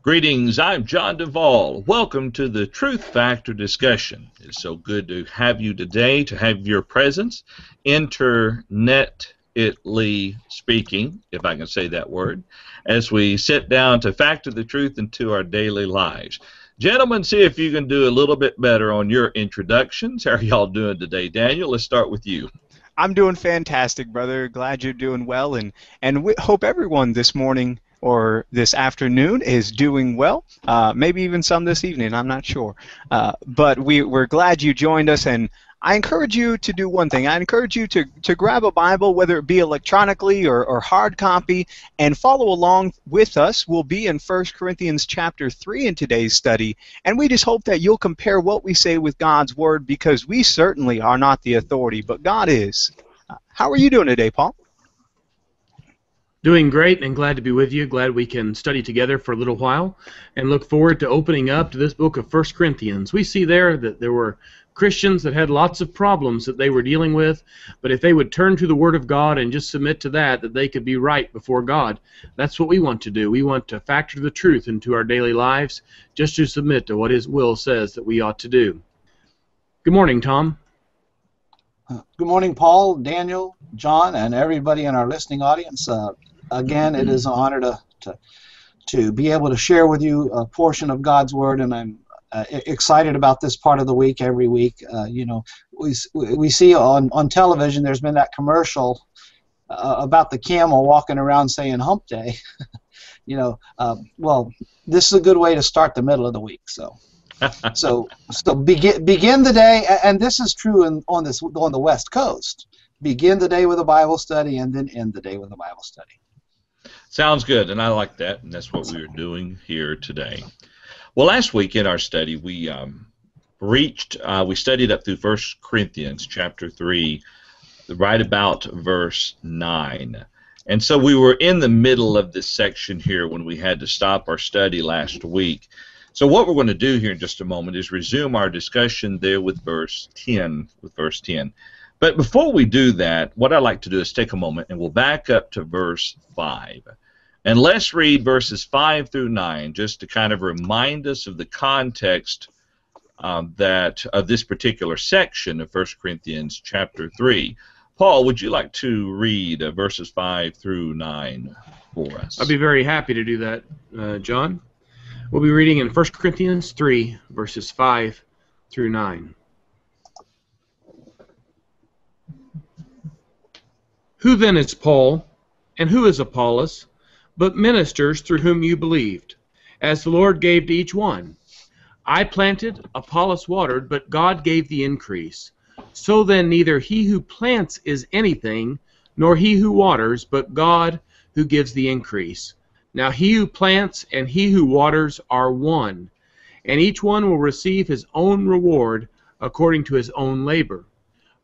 Greetings, I'm John Duvall. Welcome to the Truth Factor discussion. It's so good to have you today, to have your presence, internetly speaking, if I can say that word, as we sit down to factor the truth into our daily lives. Gentlemen, see if you can do a little bit better on your introductions. How are y'all doing today? Daniel, let's start with you. I'm doing fantastic, brother. Glad you're doing well, and and we hope everyone this morning or this afternoon is doing well. Uh, maybe even some this evening. I'm not sure. Uh, but we we're glad you joined us, and I encourage you to do one thing. I encourage you to, to grab a Bible, whether it be electronically or, or hard copy, and follow along with us. We'll be in 1 Corinthians chapter 3 in today's study, and we just hope that you'll compare what we say with God's Word because we certainly are not the authority, but God is. Uh, how are you doing today, Paul? Doing great and glad to be with you. Glad we can study together for a little while and look forward to opening up to this book of 1 Corinthians. We see there that there were Christians that had lots of problems that they were dealing with, but if they would turn to the Word of God and just submit to that, that they could be right before God. That's what we want to do. We want to factor the truth into our daily lives, just to submit to what His will says that we ought to do. Good morning, Tom. Good morning, Paul, Daniel, John, and everybody in our listening audience. Uh, again, it is an honor to, to to be able to share with you a portion of God's Word, and I'm uh, excited about this part of the week every week. Uh, you know, we, we see on, on television there's been that commercial uh, about the camel walking around saying hump day. you know, um, well, this is a good way to start the middle of the week. So. so so begin begin the day and this is true in, on this on the west coast begin the day with a bible study and then end the day with a bible study sounds good and i like that and that's what we are doing here today well, last week in our study, we um, reached, uh, we studied up through First Corinthians chapter 3, right about verse 9. And so we were in the middle of this section here when we had to stop our study last week. So what we're going to do here in just a moment is resume our discussion there with verse 10, with verse 10. But before we do that, what I'd like to do is take a moment and we'll back up to verse 5. And let's read verses 5 through 9 just to kind of remind us of the context um, that of this particular section of 1 Corinthians chapter 3. Paul, would you like to read uh, verses 5 through 9 for us? I'd be very happy to do that, uh, John. We'll be reading in 1 Corinthians 3, verses 5 through 9. Who then is Paul, and who is Apollos? but ministers through whom you believed, as the Lord gave to each one. I planted, Apollos watered, but God gave the increase. So then, neither he who plants is anything, nor he who waters, but God who gives the increase. Now he who plants and he who waters are one, and each one will receive his own reward according to his own labor.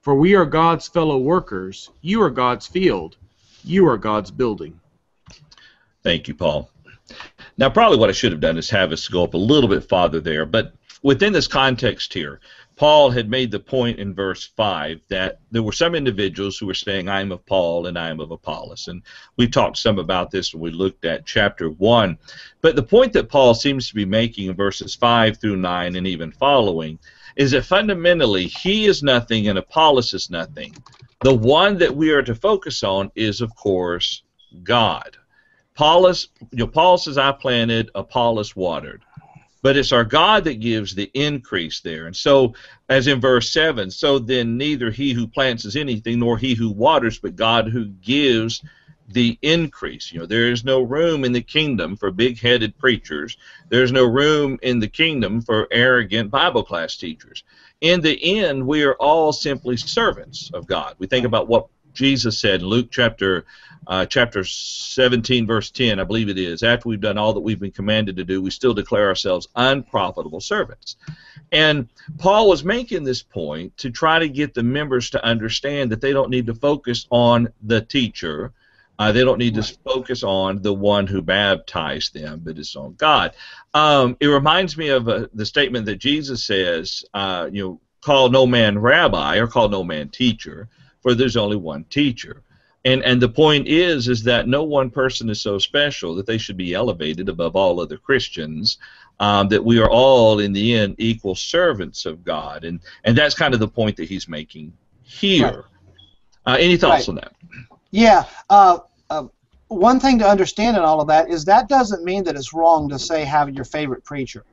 For we are God's fellow workers, you are God's field, you are God's building. Thank you, Paul. Now, probably what I should have done is have us go up a little bit farther there, but within this context here, Paul had made the point in verse 5 that there were some individuals who were saying, I am of Paul and I am of Apollos. And we talked some about this when we looked at chapter 1. But the point that Paul seems to be making in verses 5 through 9 and even following is that fundamentally he is nothing and Apollos is nothing. The one that we are to focus on is, of course, God. Apollos, you know, Paul says, I planted, Apollos watered. But it's our God that gives the increase there. And so, as in verse 7, so then neither he who plants is anything, nor he who waters, but God who gives the increase. You know, there is no room in the kingdom for big headed preachers, there's no room in the kingdom for arrogant Bible class teachers. In the end, we are all simply servants of God. We think about what Jesus said in Luke chapter uh, chapter 17, verse 10, I believe it is. After we've done all that we've been commanded to do, we still declare ourselves unprofitable servants. And Paul was making this point to try to get the members to understand that they don't need to focus on the teacher. Uh, they don't need to focus on the one who baptized them, but it's on God. Um, it reminds me of uh, the statement that Jesus says, uh, you know, call no man rabbi or call no man teacher, for there's only one teacher. And and the point is is that no one person is so special that they should be elevated above all other Christians. Um, that we are all in the end equal servants of God, and and that's kind of the point that he's making here. Right. Uh, any thoughts right. on that? Yeah. Uh, uh, one thing to understand in all of that is that doesn't mean that it's wrong to say have your favorite preacher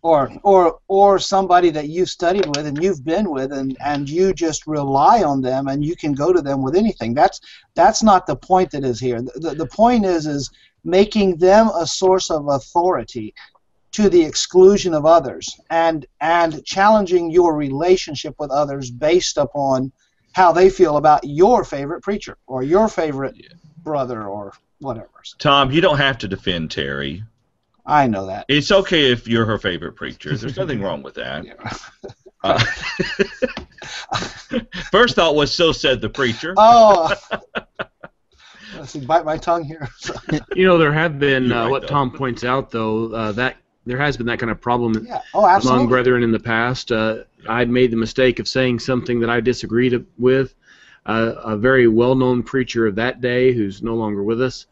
or or or somebody that you've studied with and you've been with and and you just rely on them and you can go to them with anything that's that's not the point that is here the, the point is is making them a source of authority to the exclusion of others and and challenging your relationship with others based upon how they feel about your favorite preacher or your favorite brother or whatever tom you don't have to defend terry I know that. It's okay if you're her favorite preacher. There's nothing wrong with that. Uh, first thought was so said the preacher. Oh. Let's see, bite my tongue here. you know, there have been uh, right, what though. Tom points out, though, uh, that there has been that kind of problem yeah. oh, among brethren in the past. Uh, I made the mistake of saying something that I disagreed with. Uh, a very well-known preacher of that day, who's no longer with us,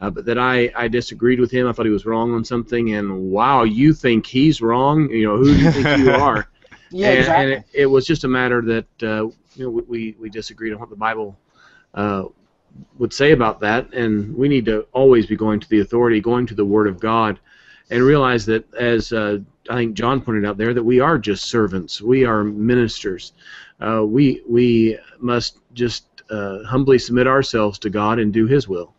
uh, but that I, I disagreed with him. I thought he was wrong on something, and wow, you think he's wrong? You know, who do you think you are? yeah, and, exactly. and it, it, was just a matter that uh, you know we, we disagreed on what the Bible uh, would say about that, and we need to always be going to the authority, going to the Word of God, and realize that as uh, I think John pointed out there, that we are just servants, we are ministers. Uh, we we must just uh, humbly submit ourselves to God and do His will.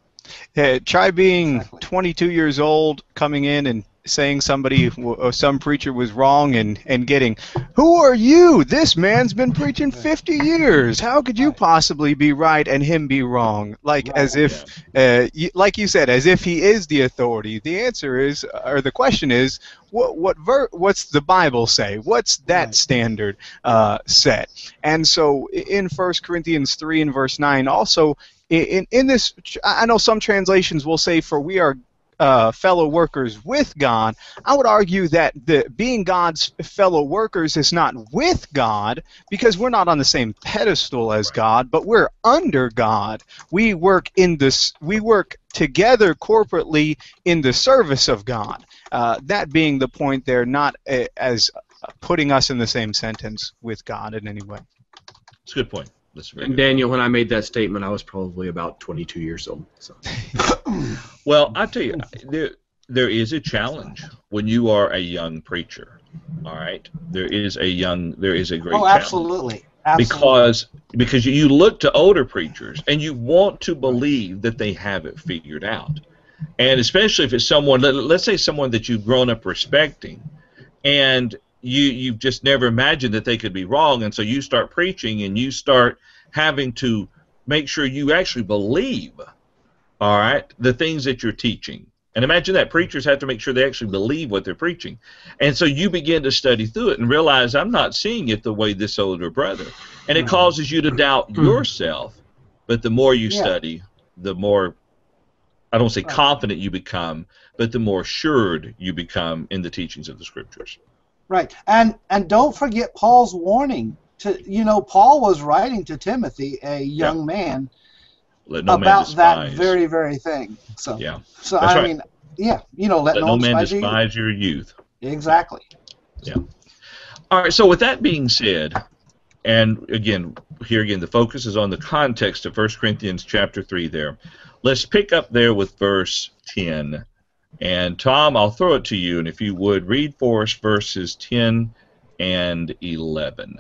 Yeah, try being exactly. 22 years old, coming in and saying somebody or some preacher was wrong and, and getting, who are you? This man's been preaching 50 years. How could you possibly be right and him be wrong? Like right, as if, yeah. uh, you, like you said, as if he is the authority. The answer is, or the question is, what what ver- what's the Bible say? What's that right. standard uh, set? And so in 1 Corinthians 3 and verse 9, also in, in this, I know some translations will say, "For we are uh, fellow workers with God." I would argue that the being God's fellow workers is not with God because we're not on the same pedestal as God, but we're under God. We work in this. We work together corporately in the service of God. Uh, that being the point there, not a, as putting us in the same sentence with God in any way. It's a good point. And Daniel, when I made that statement, I was probably about 22 years old. So. well, I tell you, there there is a challenge when you are a young preacher. All right, there is a young, there is a great. Oh, absolutely. Absolutely. Because because you look to older preachers and you want to believe that they have it figured out, and especially if it's someone, let, let's say someone that you've grown up respecting, and you you've just never imagined that they could be wrong, and so you start preaching and you start having to make sure you actually believe, all right, the things that you're teaching. And imagine that preachers have to make sure they actually believe what they're preaching. And so you begin to study through it and realize I'm not seeing it the way this older brother. And it causes you to doubt mm-hmm. yourself. But the more you yeah. study, the more I don't say confident you become, but the more assured you become in the teachings of the scriptures. Right. And and don't forget Paul's warning to you know Paul was writing to Timothy, a young yeah. man, no about man that very very thing. So yeah. So That's I right. mean, yeah, you know, let, let no, no man despise your youth. Exactly. Yeah. All right. So with that being said, and again, here again, the focus is on the context of 1 Corinthians chapter three. There, let's pick up there with verse ten. And Tom, I'll throw it to you, and if you would read for us verses 10 and 11.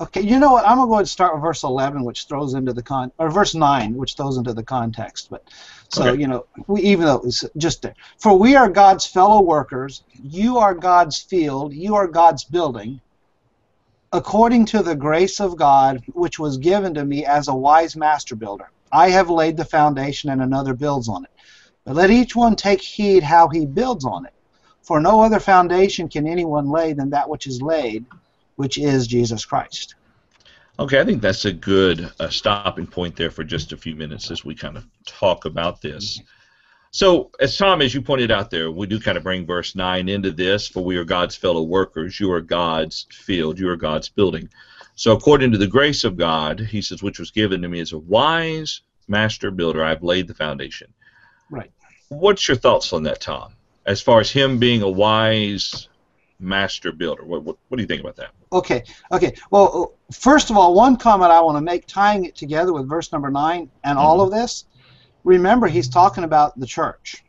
Okay, you know what? I'm gonna go and start with verse 11, which throws into the con, or verse 9, which throws into the context. But so okay. you know, we even though it's just there. For we are God's fellow workers. You are God's field. You are God's building. According to the grace of God, which was given to me as a wise master builder, I have laid the foundation, and another builds on it. But let each one take heed how he builds on it. For no other foundation can anyone lay than that which is laid, which is Jesus Christ. Okay, I think that's a good uh, stopping point there for just a few minutes as we kind of talk about this. So, as Tom, as you pointed out there, we do kind of bring verse 9 into this, for we are God's fellow workers. You are God's field. You are God's building. So, according to the grace of God, he says, which was given to me as a wise master builder. I've laid the foundation. Right. What's your thoughts on that, Tom? As far as him being a wise master builder, what, what, what do you think about that? Okay, okay. Well, first of all, one comment I want to make, tying it together with verse number nine and all Mm-hmm. of this. Remember, he's talking about the church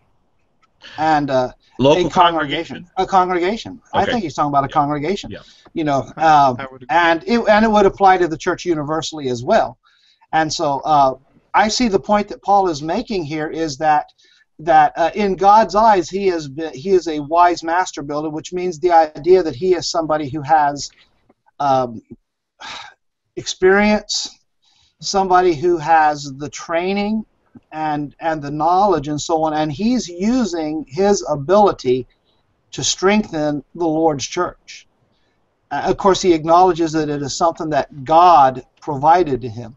and uh, Local a congregation. A congregation. I think he's talking about a Yeah. congregation. Yeah. You know, um, I would agree. and it and it would apply to the church universally as well. And so uh, I see the point that Paul is making here is that that uh, in God's eyes he is he is a wise master builder, which means the idea that he is somebody who has um, experience, somebody who has the training and and the knowledge and so on, and he's using his ability to strengthen the Lord's church. Uh, of course, he acknowledges that it is something that God provided to him.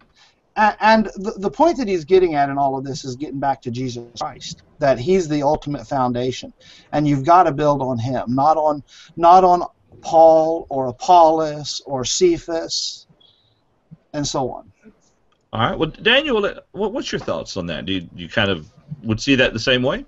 A- And the, the point that he's getting at in all of this is getting back to Jesus Christ, that he's the ultimate foundation, and you've got to build on him, not on not on Paul or Apollos or Cephas, and so on. All right. Well, Daniel, uh, what, what's your thoughts on that? Do you, you kind of would see that the same way?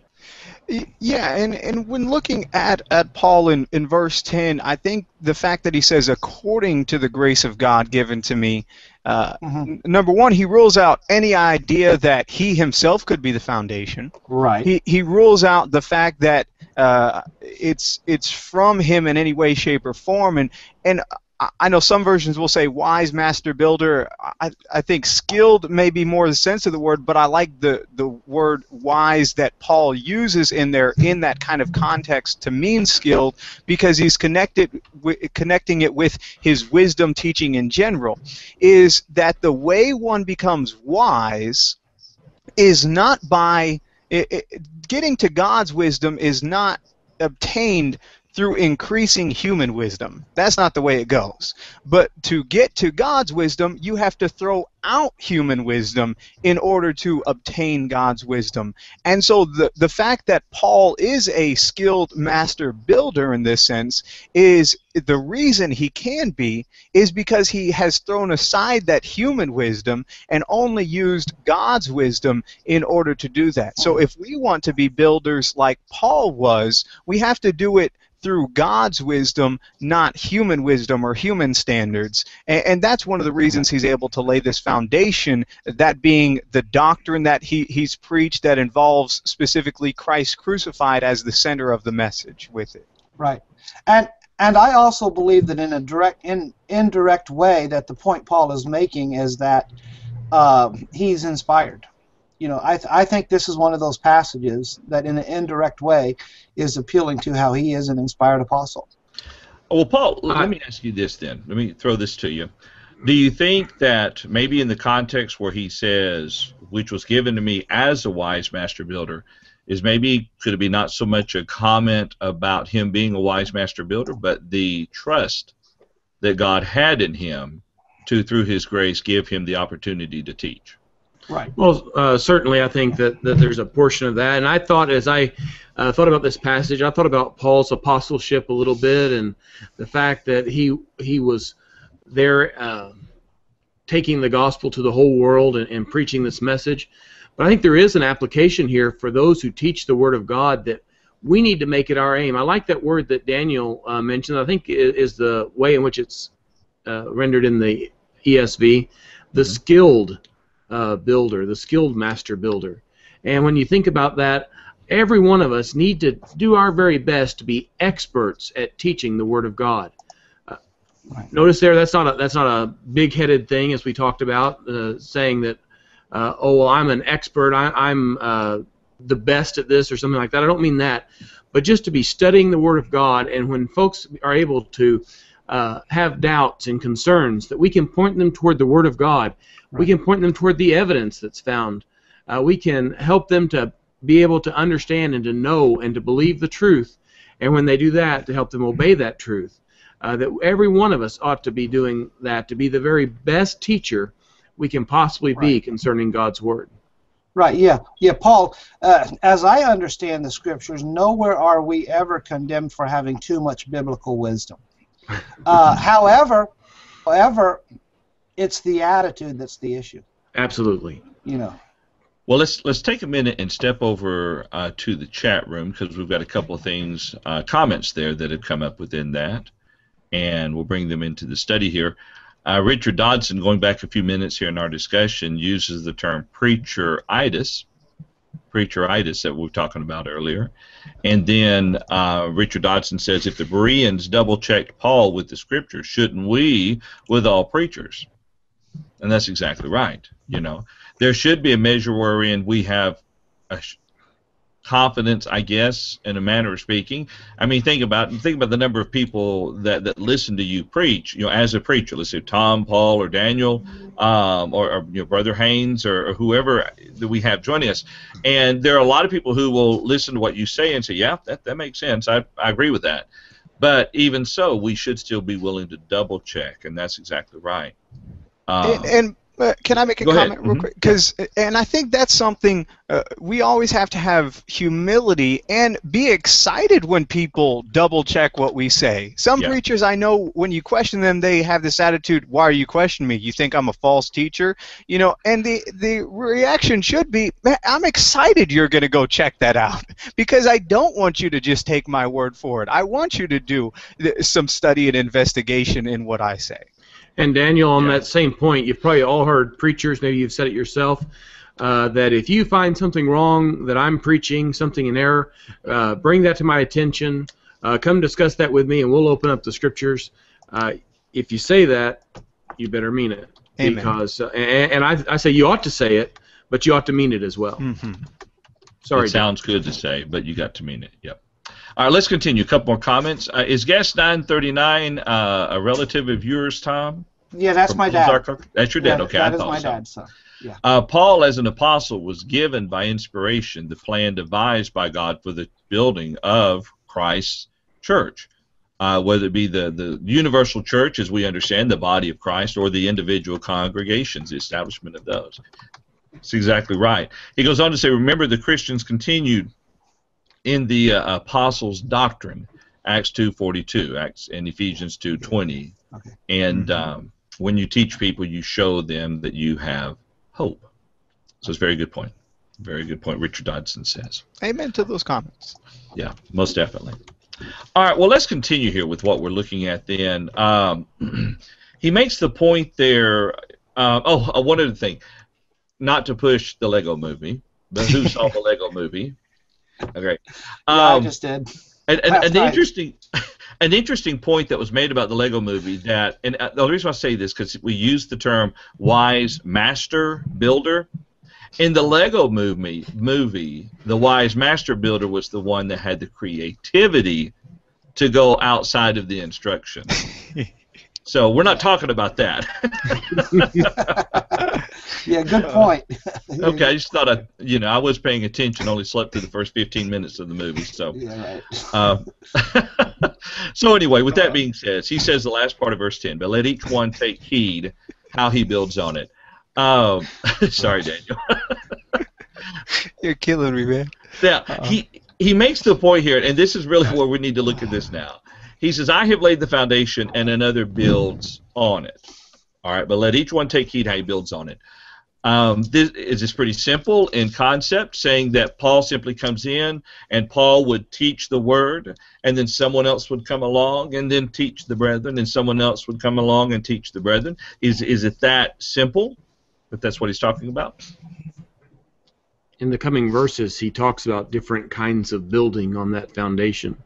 Yeah, and, and when looking at, at Paul in, in verse 10, I think the fact that he says, according to the grace of God given to me, uh, Mhm. n- number one, he rules out any idea that he himself could be the foundation. Right. He, he rules out the fact that uh, it's it's from him in any way, shape, or form. And, and I- know some versions will say wise master builder. I, I think skilled may be more the sense of the word, but I like the, the word wise that Paul uses in there in that kind of context to mean skilled because he's connected connecting it with his wisdom teaching in general. Is that the way one becomes wise is not by it, it, getting to God's wisdom is not obtained through increasing human wisdom. That's not the way it goes. But to get to God's wisdom, you have to throw out human wisdom in order to obtain God's wisdom. And so the, the fact that Paul is a skilled master builder in this sense is the reason he can be is because he has thrown aside that human wisdom and only used God's wisdom in order to do that. So if we want to be builders like Paul was, we have to do it through God's wisdom, not human wisdom or human standards. And, and that's one of the reasons he's able to lay this foundation, that being the doctrine that he, he's preached that involves specifically Christ crucified as the center of the message with it. Right. And and I also believe that in a direct in indirect way that the point Paul is making is that uh, he's inspired. You know, I, th- I think this is one of those passages that in an indirect way is appealing to how he is an inspired apostle. Well, Paul, I- let me ask you this then. Let me throw this to you. Do you think that maybe in the context where he says, which was given to me as a wise master builder, is maybe could it be not so much a comment about him being a wise master builder, but the trust that God had in him to, through his grace, give him the opportunity to teach? Right. Well, uh, certainly, I think that, that there's a portion of that. And I thought, as I uh, thought about this passage, I thought about Paul's apostleship a little bit, and the fact that he he was there uh, taking the gospel to the whole world and, and preaching this message. But I think there is an application here for those who teach the Word of God that we need to make it our aim. I like that word that Daniel uh, mentioned. I think is the way in which it's uh, rendered in the ESV, the skilled uh, builder, the skilled master builder. And when you think about that, every one of us need to do our very best to be experts at teaching the Word of God. Uh, Notice there, that's not a that's not a big-headed thing, as we talked about, uh, saying that, uh, oh well, I'm an expert, I, I'm uh, the best at this or something like that. I don't mean that, but just to be studying the Word of God, and when folks are able to uh, have doubts and concerns, that we can point them toward the Word of God. We can point them toward the evidence that's found. Uh, we can help them to be able to understand and to know and to believe the truth. And when they do that, to help them obey that truth. Uh, that every one of us ought to be doing that, to be the very best teacher we can possibly be concerning God's Word. Right, yeah. Yeah, Paul, uh, as I understand the scriptures, nowhere are we ever condemned for having too much biblical wisdom. Uh, however, however, it's the attitude that's the issue, Absolutely. you know. Well, let's let's take a minute and step over uh, to the chat room because we've got a couple of things, uh, comments there that have come up within that, and we'll bring them into the study here. Uh, Richard Dodson, going back a few minutes here in our discussion, uses the term preacheritis, preacheritis that we were talking about earlier, and then uh, Richard Dodson says, if the Bereans double-checked Paul with the scriptures, shouldn't we with all preachers? And that's exactly right. You know, there should be a measure wherein we have a confidence, I guess, in a manner of speaking. I mean, think about think about the number of people that, that listen to you preach. You know, as a preacher, let's say Tom, Paul, or Daniel, um, or, or Brother Haynes, or, or, whoever that we have joining us. And there are a lot of people who will listen to what you say and say, "Yeah, that that makes sense. I I agree with that." But even so, we should still be willing to double check, and that's exactly right. Um, and, and can I make a Go comment ahead. real Mhm. quick? Because, and I think that's something uh, we always have to have humility and be excited when people double check what we say. Some Yeah. preachers I know, when you question them, they have this attitude: "Why are you questioning me? You think I'm a false teacher?" You know, and the the reaction should be, I'm excited you're going to go check that out because I don't want you to just take my word for it. I want you to do th- some study and investigation in what I say." And Daniel, on Yeah. that same point, you've probably all heard preachers, maybe you've said it yourself, uh, that if you find something wrong that I'm preaching, something in error, uh, bring that to my attention. Uh, come discuss that with me, and we'll open up the scriptures. Uh, if you say that, you better mean it. Amen. Because, uh, and, and I, I say you ought to say it, but you ought to mean it as well. Mm-hmm. Sorry, it sounds good to say, but you got to mean it. Yep. All right, let's continue. A couple more comments. Uh, is guest 939 uh, a relative of yours, Tom? Yeah, that's From my dad. That's your dad. Yeah, okay, that I is thought my so. dad. So Uh, Paul, as an apostle, was given by inspiration the plan devised by God for the building of Christ's church. Uh, whether it be the, the universal church, as we understand, the body of Christ, or the individual congregations, the establishment of those. That's exactly right. He goes on to say, remember the Christians continued in the uh, apostles' doctrine, Acts 2.42, Acts and Ephesians 2.20. Okay. And um, when you teach people, you show them that you have hope. So it's a very good point. Very good point, Richard Dodson says. Amen to those comments. Yeah, most definitely. All right, well, let's continue here with what we're looking at then. Um, he makes the point there. Um, oh, uh, one other thing. Not to push the Lego movie, but who saw the Lego movie? Okay. yeah, I Um, just did. and, and, Last and the interesting, an interesting point that was made about the Lego Movie that, and uh, the reason I say this because we use the term wise master builder. In the Lego movie, movie, the wise master builder was the one that had the creativity to go outside of the instruction. so we're not talking about that. Yeah, good point. okay, I just thought I, you know, I was paying attention. Only slept through the first 15 minutes of the movie, so. Yeah, right. Uh, so anyway, with that being said, he says the last part of verse 10, but let each one take heed how he builds on it. Um, sorry, Daniel. You're killing me, man. Now, he, he makes the point here, and this is really where we need to look at this now. He says, I have laid the foundation, and another builds on it. All right, but let each one take heed how he builds on it. Um, this is pretty simple in concept, saying that Paul simply comes in and Paul would teach the word, and then someone else would come along and then teach the brethren, and someone else would come along and teach the brethren. Is is it that simple? If that's what he's talking about. In the coming verses, he talks about different kinds of building on that foundation.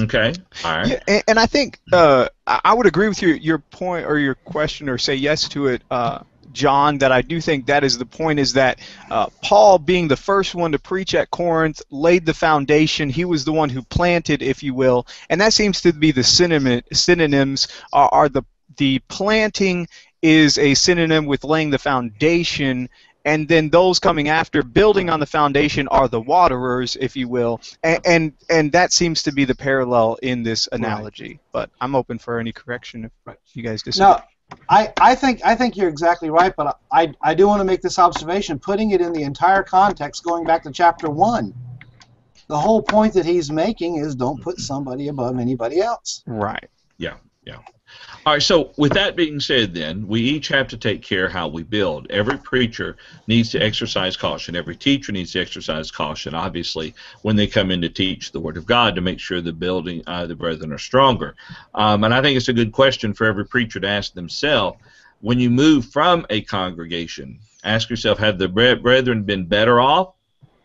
Okay. All right. Yeah, and, and I think uh, I would agree with your your point or your question or say yes to it, uh, John. That I do think that is the point is that uh, Paul, being the first one to preach at Corinth, laid the foundation. He was the one who planted, if you will, and that seems to be the synonym, synonyms are, are the the planting is a synonym with laying the foundation. And then those coming after, building on the foundation, are the waterers, if you will, and and, and that seems to be the parallel in this analogy. But I'm open for any correction if you guys disagree. No, I, I think I think you're exactly right, but I, I do want to make this observation, putting it in the entire context, going back to chapter one. The whole point that he's making is don't put somebody above anybody else. Right. All right, so with that being said, then, we each have to take care how we build. Every preacher needs to exercise caution. Every teacher needs to exercise caution, obviously, when they come in to teach the Word of God to make sure the building, uh, the brethren are stronger. Um, and I think it's a good question for every preacher to ask themselves when you move from a congregation, ask yourself, have the brethren been better off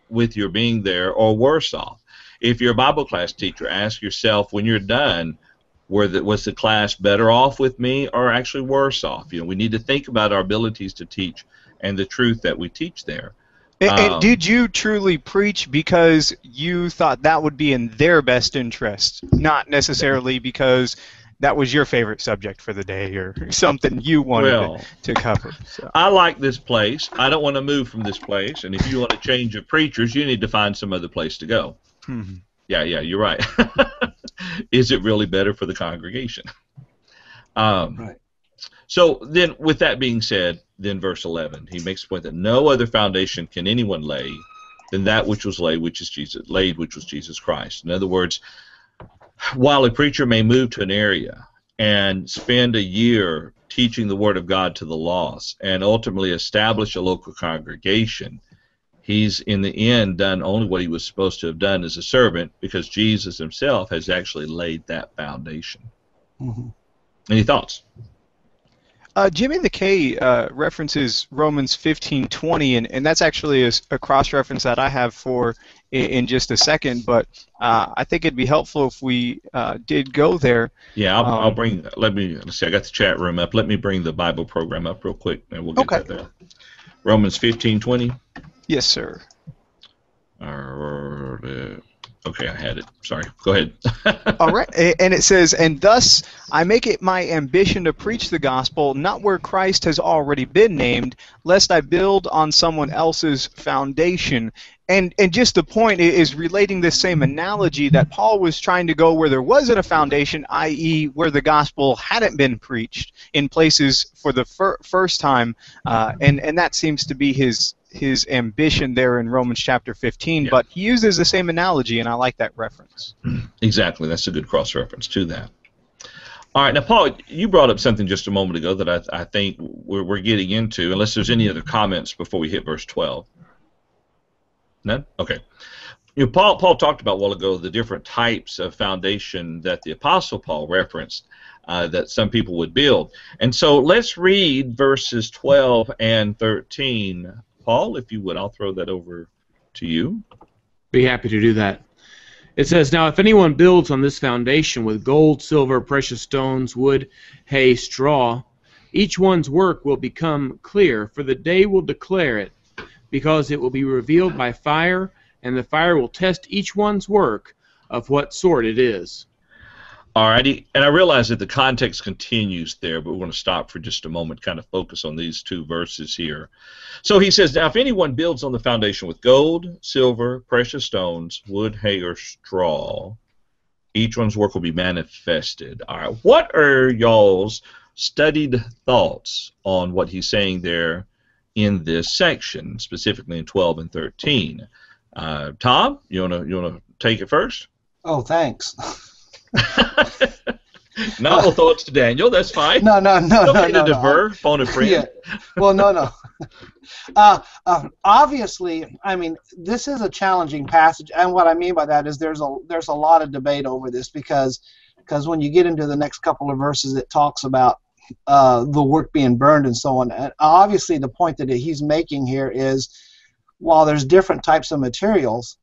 with your being there or worse off? If you're a Bible class teacher, ask yourself when you're done, were the, was the class better off with me or actually worse off? You know, we need to think about our abilities to teach and the truth that we teach there. And, um, and did you truly preach because you thought that would be in their best interest, not necessarily because that was your favorite subject for the day or something you wanted well, to, to, cover. So. I like this place. I don't want to move from this place. And if you want to change your preachers, you need to find some other place to go. Mm-hmm. Yeah, yeah, you're right. Is it really better for the congregation? Um, right. So then, with that being said, then verse 11, he makes the point that no other foundation can anyone lay than that which was laid, which is Jesus, laid, which was Jesus Christ. In other words, while a preacher may move to an area and spend a year teaching the Word of God to the lost and ultimately establish a local congregation, he's in the end done only what he was supposed to have done as a servant because Jesus himself has actually laid that foundation. Mm-hmm. Any thoughts? Uh, Jimmy the K uh, references Romans 15:20, and, and that's actually a, a cross reference that I have for in, in just a second. But uh, I think it'd be helpful if we uh, did go there. Yeah, I'll, um, I'll, bring. Let me let's see. I got the chat room up. Let me bring the Bible program up real quick, and we'll get okay. there. Romans 15:20. Yes, sir. Uh, okay, I had it. Sorry. Go ahead. All right. And it says, And thus I make it my ambition to preach the gospel, not where Christ has already been named, lest I build on someone else's foundation. And, and just the point is relating this same analogy that Paul was trying to go where there wasn't a foundation, i.e., where the gospel hadn't been preached in places for the fir- first time, uh, and and that seems to be his his ambition there in Romans chapter 15, yeah. but he uses the same analogy, and I like that reference. Exactly. That's a good cross reference to that. All right. Now, Paul, you brought up something just a moment ago that I, I think we're, we're getting into, unless there's any other comments before we hit verse 12. None? Okay. You know, Paul, Paul talked about a while ago the different types of foundation that the Apostle Paul referenced uh, that some people would build. And so let's read verses 12 and 13 Paul, if you would, I'll throw that over to you. Be happy to do that. It says, Now if anyone builds on this foundation with gold, silver, precious stones, wood, hay, straw, each one's work will become clear, for the day will declare it, because it will be revealed by fire, and the fire will test each one's work of what sort it is. Alrighty, and I realize that the context continues there, but we're going to stop for just a moment, kind of focus on these two verses here. So he says, Now if anyone builds on the foundation with gold, silver, precious stones, wood, hay, or straw, each one's work will be manifested. All right, what are y'all's studied thoughts on what he's saying there in this section, specifically in 12 and 13? Uh, Tom, you wanna you wanna take it first? Oh, thanks. Novel thoughts to Daniel. That's fine. No, no, no, Don't no, no. defer, no. phone a friend. Yeah. Well, no, no. Uh, uh, obviously, I mean, this is a challenging passage, and what I mean by that is there's a there's a lot of debate over this because because when you get into the next couple of verses, it talks about uh, the work being burned and so on. And obviously, the point that he's making here is while there's different types of materials,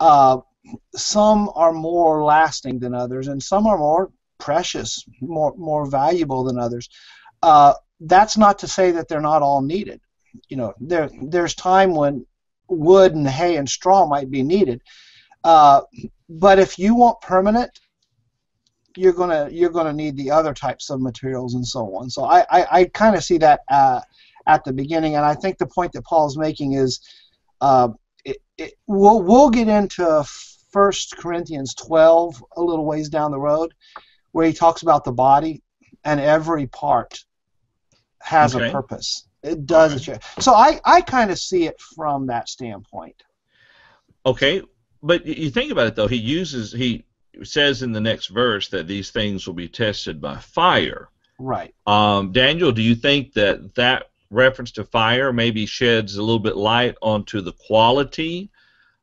uh, some are more lasting than others, and some are more precious, more more valuable than others. Uh, that's not to say that they're not all needed. You know, there there's time when wood and hay and straw might be needed, uh, but if you want permanent, you're gonna you're gonna need the other types of materials and so on. So I I, I kind of see that uh, at the beginning, and I think the point that Paul's making is. Uh, it, it, we'll, we'll get into First Corinthians 12 a little ways down the road, where he talks about the body and every part has okay. a purpose. It does. Right. So I, I kind of see it from that standpoint. Okay, but you think about it though. He uses he says in the next verse that these things will be tested by fire. Right. Um, Daniel, do you think that that reference to fire maybe sheds a little bit light onto the quality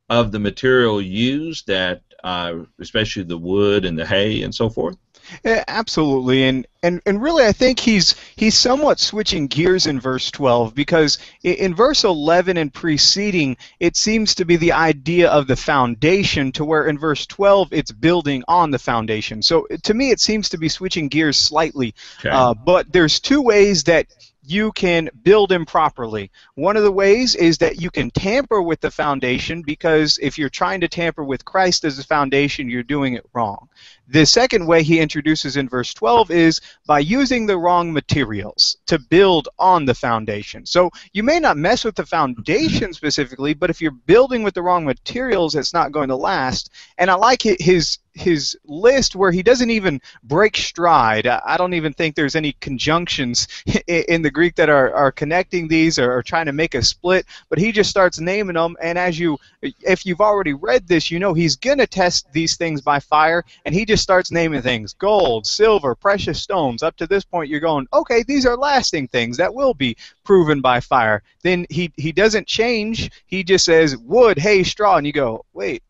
of the material used, that uh, especially the wood and the hay and so forth? Yeah, absolutely, and, and and really, I think he's he's somewhat switching gears in verse 12 because in, in verse 11 and preceding, it seems to be the idea of the foundation, to where in verse 12 it's building on the foundation. So to me, it seems to be switching gears slightly. Okay. Uh, but there's two ways that you can build improperly. One of the ways is that you can tamper with the foundation because if you're trying to tamper with Christ as the foundation, you're doing it wrong. The second way he introduces in verse 12 is by using the wrong materials to build on the foundation. So you may not mess with the foundation specifically, but if you're building with the wrong materials, it's not going to last. And I like his his list where he doesn't even break stride. I don't even think there's any conjunctions in the Greek that are, are connecting these or, or trying to make a split, but he just starts naming them. And as you, if you've already read this, you know he's going to test these things by fire, and he just starts naming things gold, silver, precious stones. Up to this point, you're going, okay, these are lasting things that will be proven by fire. Then he, he doesn't change, he just says wood, hay, straw, and you go, wait,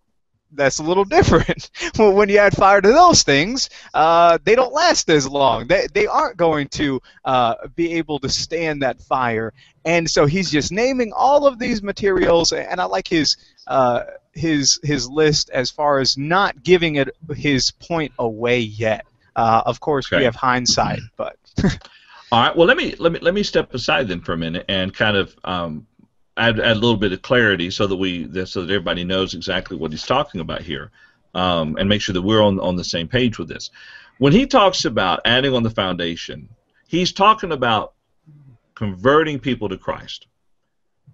that's a little different. well, when you add fire to those things, uh, they don't last as long. They, they aren't going to uh, be able to stand that fire. And so he's just naming all of these materials, and I like his uh, his his list as far as not giving it his point away yet. Uh, of course, we have hindsight, but All right. Well, let me let me let me step aside then for a minute and kind of um, add, add a little bit of clarity so that we so that everybody knows exactly what he's talking about here, um, and make sure that we're on on the same page with this. When he talks about adding on the foundation, he's talking about converting people to Christ.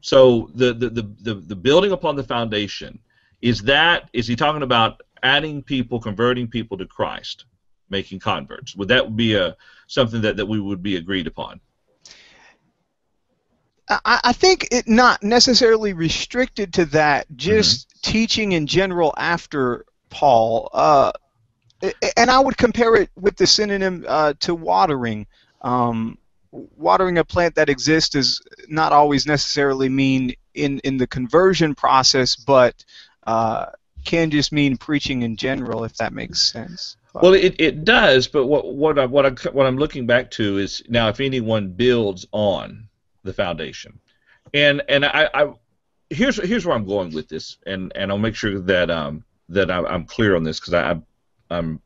So the the, the, the, the building upon the foundation is that is he talking about adding people, converting people to Christ, making converts? Would that be a something that, that we would be agreed upon? I, I think it not necessarily restricted to that, just teaching in general after Paul. Uh, and I would compare it with the synonym uh, to watering. Um, watering a plant that exists does not always necessarily mean in, in the conversion process, but uh, can just mean preaching in general, if that makes sense. But- Well, it, it does, but what what I, what I, what I'm looking back to is now if anyone builds on the foundation, and and I, I here's here's where I'm going with this, and and I'll make sure that um that I, I'm clear on this because I I'm-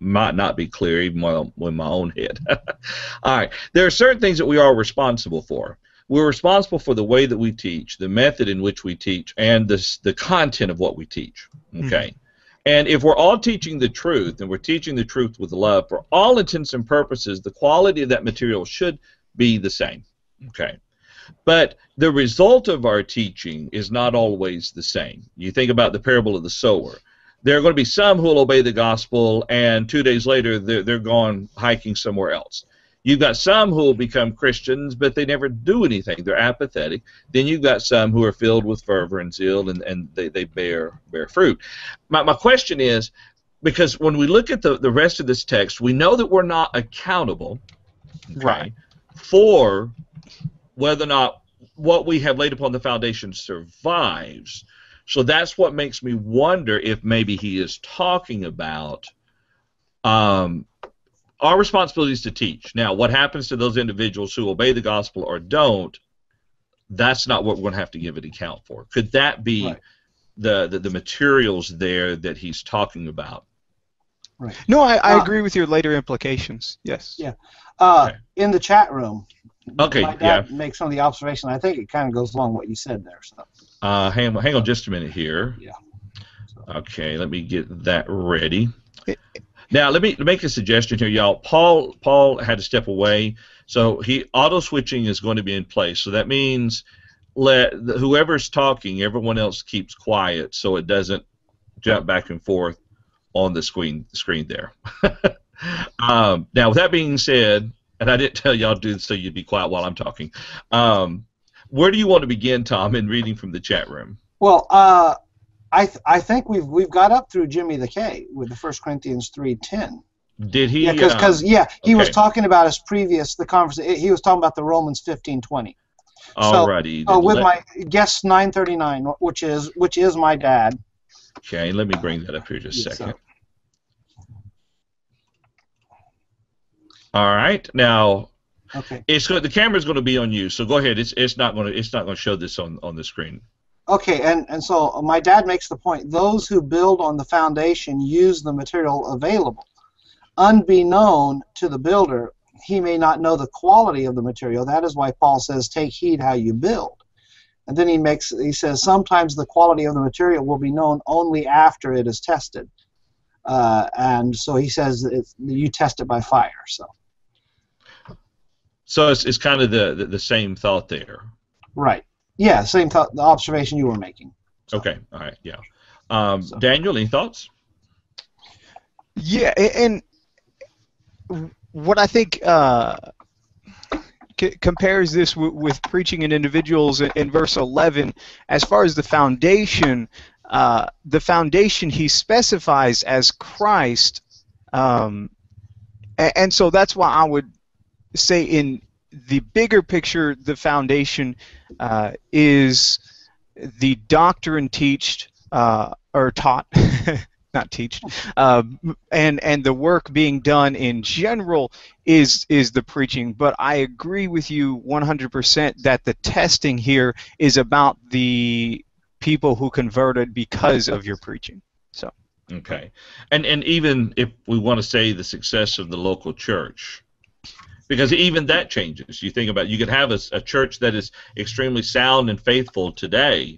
might not be clear even while in my own head. All right, there are certain things that we are responsible for. We're responsible for the way that we teach, the method in which we teach, and the the content of what we teach. Okay. And if we're all teaching the truth and we're teaching the truth with love, for all intents and purposes, the quality of that material should be the same. Okay. But the result of our teaching is not always the same. You think about the parable of the sower. There are going to be some who will obey the gospel, and two days later, they're, they're gone hiking somewhere else. You've got some who will become Christians, but they never do anything. They're apathetic. Then you've got some who are filled with fervor and zeal, and, and they, they bear bear fruit. My, my question is, because when we look at the, the rest of this text, we know that we're not accountable okay, Right. for whether or not what we have laid upon the foundation survives. So that's what makes me wonder if maybe he is talking about um, our responsibility is to teach. Now, what happens to those individuals who obey the gospel or don't, that's not what we're going to have to give an account for. Could that be Right. the, the, the materials there that he's talking about? Right. no, I, I Uh, agree with your later implications. Yes. Yeah. Uh, Okay. In the chat room, Okay, my dad makes some of the observation. I think it kind of goes along what you said there. So. Uh, hang, hang on just a minute here. Yeah. So- Okay, let me get that ready. Now, let me make a suggestion here, y'all. Paul Paul had to step away, so he auto switching is going to be in place. So that means let whoever's talking, everyone else keeps quiet, so it doesn't jump back and forth on the screen screen there. um, now, with that being said, and I didn't tell y'all to do this so you'd be quiet while I'm talking. Um, where do you want to begin, Tom, in reading from the chat room? Well, uh, I th- I think we've we've got up through Jimmy the K with the First Corinthians three ten. Did he? Yeah, because uh, yeah, he was talking about his previous the conversation. He was talking about the Romans fifteen twenty. alrighty. Oh, then with let- my guest nine thirty nine, which is which is my dad. Okay, let me bring that up here just a second. All right, now Okay. it's the camera's going to be on you, so go ahead. It's it's not going to it's not going to show this on on the screen. Okay, and, and so my dad makes the point those who build on the foundation use the material available. Unbeknown to the builder, he may not know the quality of the material. That is why Paul says, Take heed how you build. And then he makes he says sometimes the quality of the material will be known only after it is tested. Uh, and so he says you test it by fire. So So it's, it's kind of the, the the same thought there. right, yeah, same thought, the observation you were making. Okay, all right, yeah. Um, So- Daniel, any thoughts? Yeah, and what I think uh, c- compares this w- with preaching in individuals in, in verse 11, as far as the foundation, uh, the foundation he specifies as Christ, um, a- and so that's why I would say in the bigger picture, the foundation uh, is the doctrine teached uh, or taught, not taught, uh, and and the work being done in general is is the preaching. But I agree with you 100% that the testing here is about the people who converted because of your preaching. So Okay, and and even if we want to say the success of the local church, because even that changes. You think about you could have a church that is extremely sound and faithful today,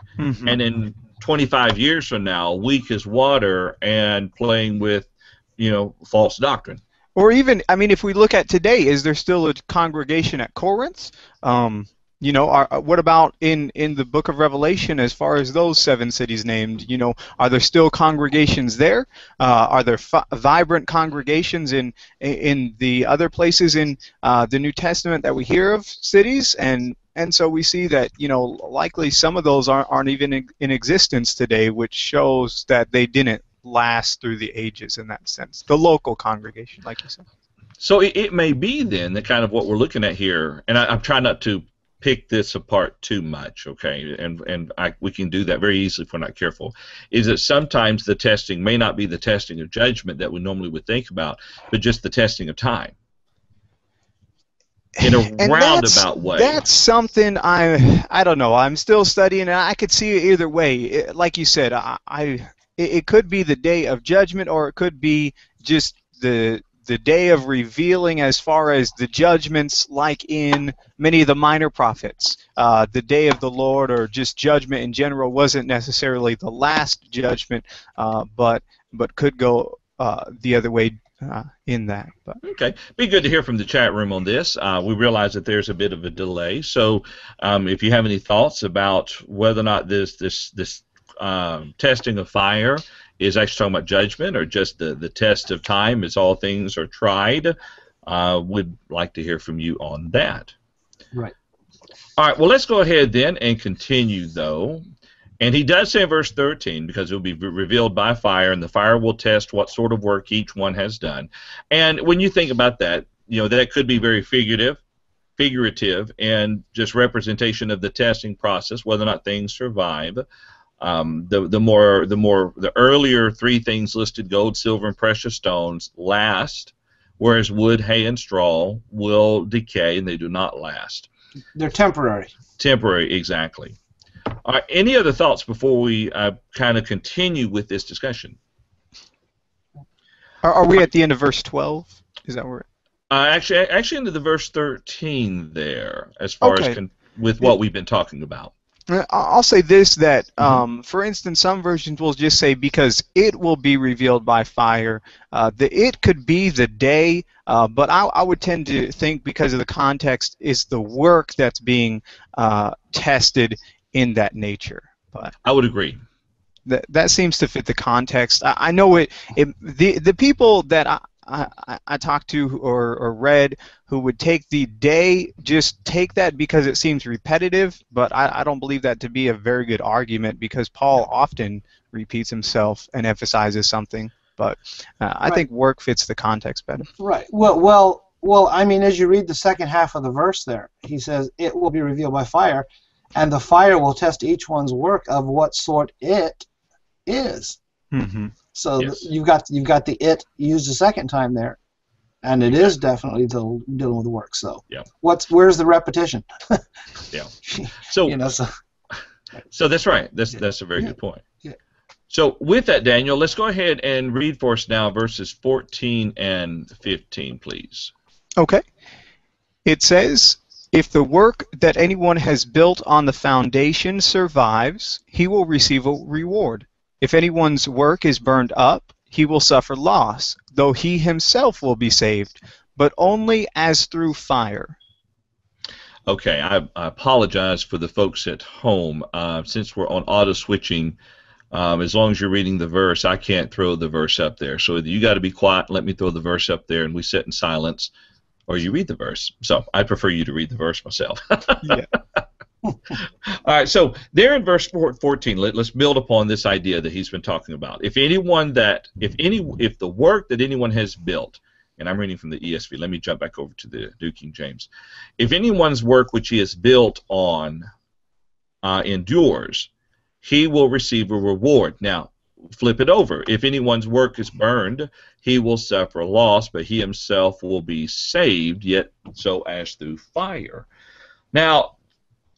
and in 25 years from now, weak as water and playing with, you know, false doctrine. Or even, I mean, if we look at today, is there still a congregation at Corinth? Um, you know, are, what about in, in the book of Revelation as far as those seven cities named? You know, are there still congregations there? Uh, are there vibrant congregations in in the other places in uh, the New Testament that we hear of cities? And and so we see that you know likely some of those aren't, aren't even in, in existence today, which shows that they didn't last through the ages in that sense. The local congregation, like you said. So it, it may be then that kind of what we're looking at here, and I, I'm trying not to pick this apart too much, okay? And and I, we can do that very easily if we're not careful. Is that sometimes the testing may not be the testing of judgment that we normally would think about, but just the testing of time in a And roundabout way. That's something I I don't know. I'm still studying, and I could see it either way. It- like you said, I, I it could be the day of judgment, or it could be just the the day of revealing as far as the judgments, like in many of the minor prophets. Uh, the day of the Lord, or just judgment in general, wasn't necessarily the last judgment, uh, but but could go uh, the other way uh, in that. But Okay, be good to hear from the chat room on this. Uh, we realize that there's a bit of a delay, so um, if you have any thoughts about whether or not this this this um, testing of fire is actually talking about judgment or just the the test of time as all things are tried, uh, we'd like to hear from you on that. Right. All right. Well, let's go ahead then and continue though. And he does say in verse 13, because it will be revealed by fire, and the fire will test what sort of work each one has done. And when you think about that, you know, that could be very figurative, figurative, and just representation of the testing process, whether or not things survive. Um, the the more the more the earlier three things listed, gold, silver, and precious stones, last, whereas wood, hay, and straw will decay and they do not last. They're temporary. Temporary, exactly. All right, any other thoughts before we uh, kind of continue with this discussion? are, are we at the end of verse 12? Is that where? Uh, actually, actually, into the verse 13 there, as far Okay. as con- with what we've been talking about. Uh, I- I'll say this that, um, for instance, some versions will just say because it will be revealed by fire. Uh, the it could be the day, uh, but I, I would tend to think because of the context is the work that's being uh, tested in that nature. But I would agree. that that seems to fit the context. I, I know it, it. The the people that I, I, I talked to or, or read who would take the day, just take that because it seems repetitive, but I, I don't believe that to be a very good argument because Paul often repeats himself and emphasizes something. But uh, I Right. think work fits the context better. Right. Well, well, well. I mean, as you read the second half of the verse, there he says, "It will be revealed by fire, and the fire will test each one's work of what sort it is." Mm-hmm. So Yes. th- you've got you've got the it used a second time there, and it is definitely deal, dealing with the work. So Yeah. what's where's the repetition? Yeah. So you know, so So that's right. That's that's a very Yeah. good point. Yeah. So with that, Daniel, let's go ahead and read for us now verses 14 and 15, please. Okay. It says, If the work that anyone has built on the foundation survives, he will receive a reward. If anyone's work is burned up, he will suffer loss, though he himself will be saved, but only as through fire. Okay, I, I apologize for the folks at home. Uh, since we're on auto switching, um, as long as you're reading the verse, I can't throw the verse up there. So you got to be quiet and let me throw the verse up there, and we sit in silence, or you read the verse. So I prefer you to read the verse myself. Yeah. All right, so there in verse four- 14, let, us build upon this idea that he's been talking about. If anyone that, if any, if the work that anyone has built, and I'm reading from the ESV, let me jump back over to the New King James. If anyone's work which he has built on uh, endures, he will receive a reward. Now, flip it over. If anyone's work is burned, he will suffer loss, but he himself will be saved, yet so as through fire. Now,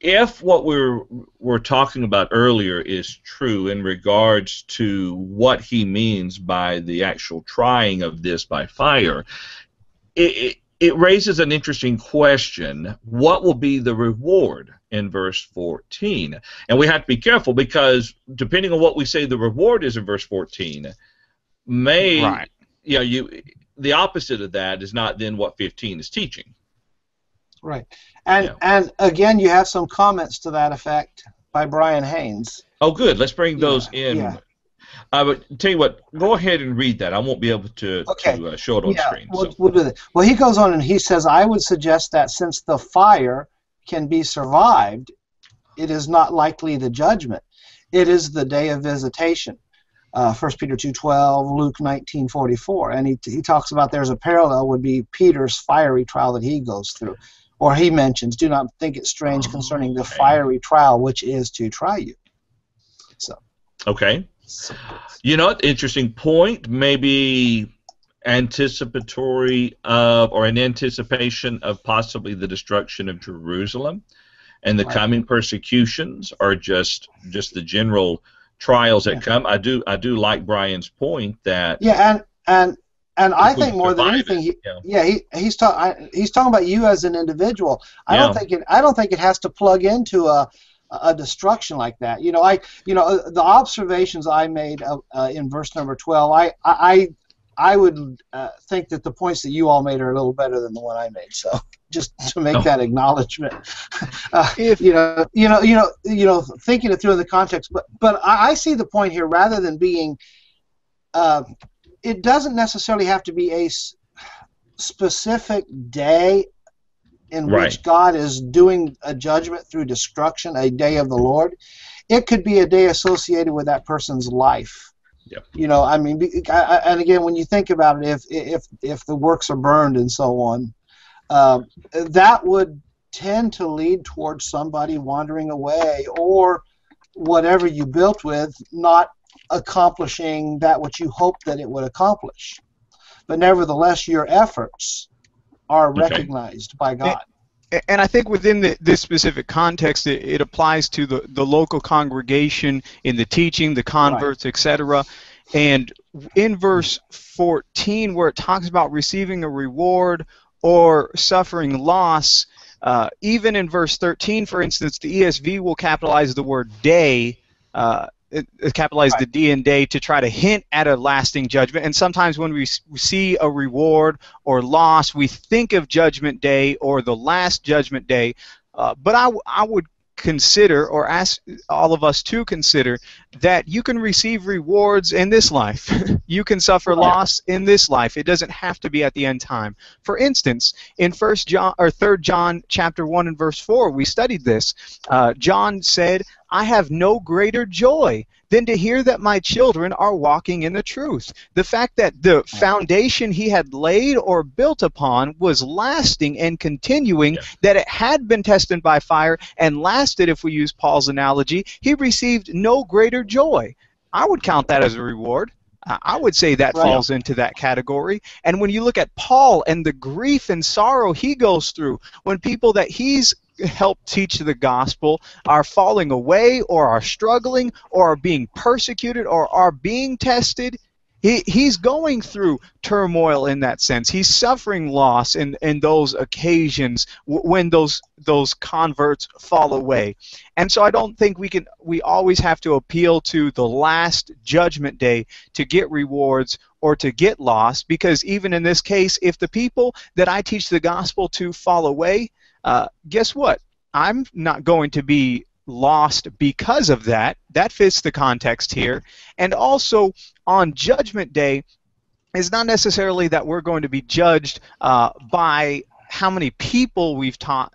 if what we're we're talking about earlier is true in regards to what he means by the actual trying of this by fire, it, it, it raises an interesting question. What will be the reward in verse 14? And we have to be careful because depending on what we say the reward is in verse 14, may Right. you know you the opposite of that is not then what 15 is teaching. Right, and Yeah. and again, you have some comments to that effect by Brian Haynes. Oh, good. Let's bring those Yeah, in. yeah. Uh, but tell you what, go ahead and read that. I won't be able to, Okay. to uh, show it on yeah, screen. We'll, so. we'll do that. Well, he goes on and he says, I would suggest that since the fire can be survived, it is not likely the judgment. It is the day of visitation. Uh, 1 Peter 2.12, Luke 19.44. And he, he talks about there's a parallel would be Peter's fiery trial that he goes through. Or he mentions, do not think it strange Oh, concerning the fiery trial which is to try you. So. Okay. You know, interesting point. Maybe anticipatory of, or in anticipation of possibly the destruction of Jerusalem, and the Right. coming persecutions, or just just the general trials that Yeah. come. I do I do like Brian's point that yeah, and and and I think more than anything, he, yeah. yeah, he he's talking he's talking about you as an individual. I don't think it I don't think it has to plug into a a destruction like that. You know, I you know uh, the observations I made uh, uh, in verse number twelve. I I I would uh, think that the points that you all made are a little better than the one I made. So just to make Oh. that acknowledgement, uh, If you know, you know, you know, you know, thinking it through in the context. But but I, I see the point here. Rather than being, uh, it doesn't necessarily have to be a s- specific day in Right. which God is doing a judgment through destruction, a day of the Lord. It could be a day associated with that person's life. Yep. You know, I mean, be- I- I- and again, when you think about it, if if if the works are burned and so on, uh, that would tend to lead towards somebody wandering away or whatever you built with not accomplishing that which you hoped that it would accomplish. But nevertheless, your efforts are Okay. recognized by God. A- and I think within the, this specific context, it, it applies to the, the local congregation in the teaching, the converts, etc. And in verse 14, where it talks about receiving a reward or suffering loss, uh, even in verse 13, for instance, the ESV will capitalize the word day. Uh, it, it capitalize the D and day to try to hint at a lasting judgment. And sometimes when we see a reward or loss, we think of Judgment Day or the last Judgment Day. Uh, but I would consider or ask all of us to consider that you can receive rewards in this life. you can suffer loss in this life. It doesn't have to be at the end time. For instance, in First John or Third John chapter one and verse four, we studied this. Uh, John said, "I have no greater joy than to hear that my children are walking in the truth. The fact that the foundation he had laid or built upon was lasting and continuing, yeah. that it had been tested by fire and lasted, if we use Paul's analogy, he received no greater joy. I would count that as a reward. I would say that right. falls into that category. And when you look at Paul and the grief and sorrow he goes through, when people that he's help teach the gospel are falling away or are struggling or are being persecuted or are being tested. He, he's going through turmoil in that sense. He's suffering loss in, in those occasions when those those converts fall away. And so I don't think we can we always have to appeal to the last judgment day to get rewards or to get lost because even in this case if the people that I teach the gospel to fall away, uh, guess what? I'm not going to be lost because of that. That fits the context here. And also, on Judgment Day, it's not necessarily that we're going to be judged uh, by how many people we've taught,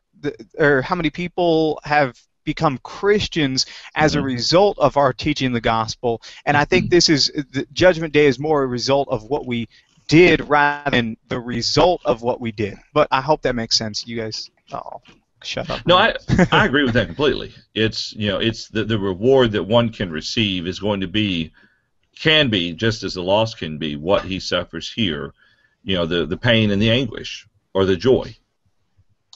or how many people have become Christians as a mm-hmm. result of our teaching the gospel. And I think mm-hmm. this is the Judgment Day is more a result of what we did rather than the result of what we did. But I hope that makes sense. You guys. Oh, shut up. No, I I agree with that completely. It's you know it's the the reward that one can receive is going to be can be just as the loss can be what he suffers here, you know the the pain and the anguish or the joy.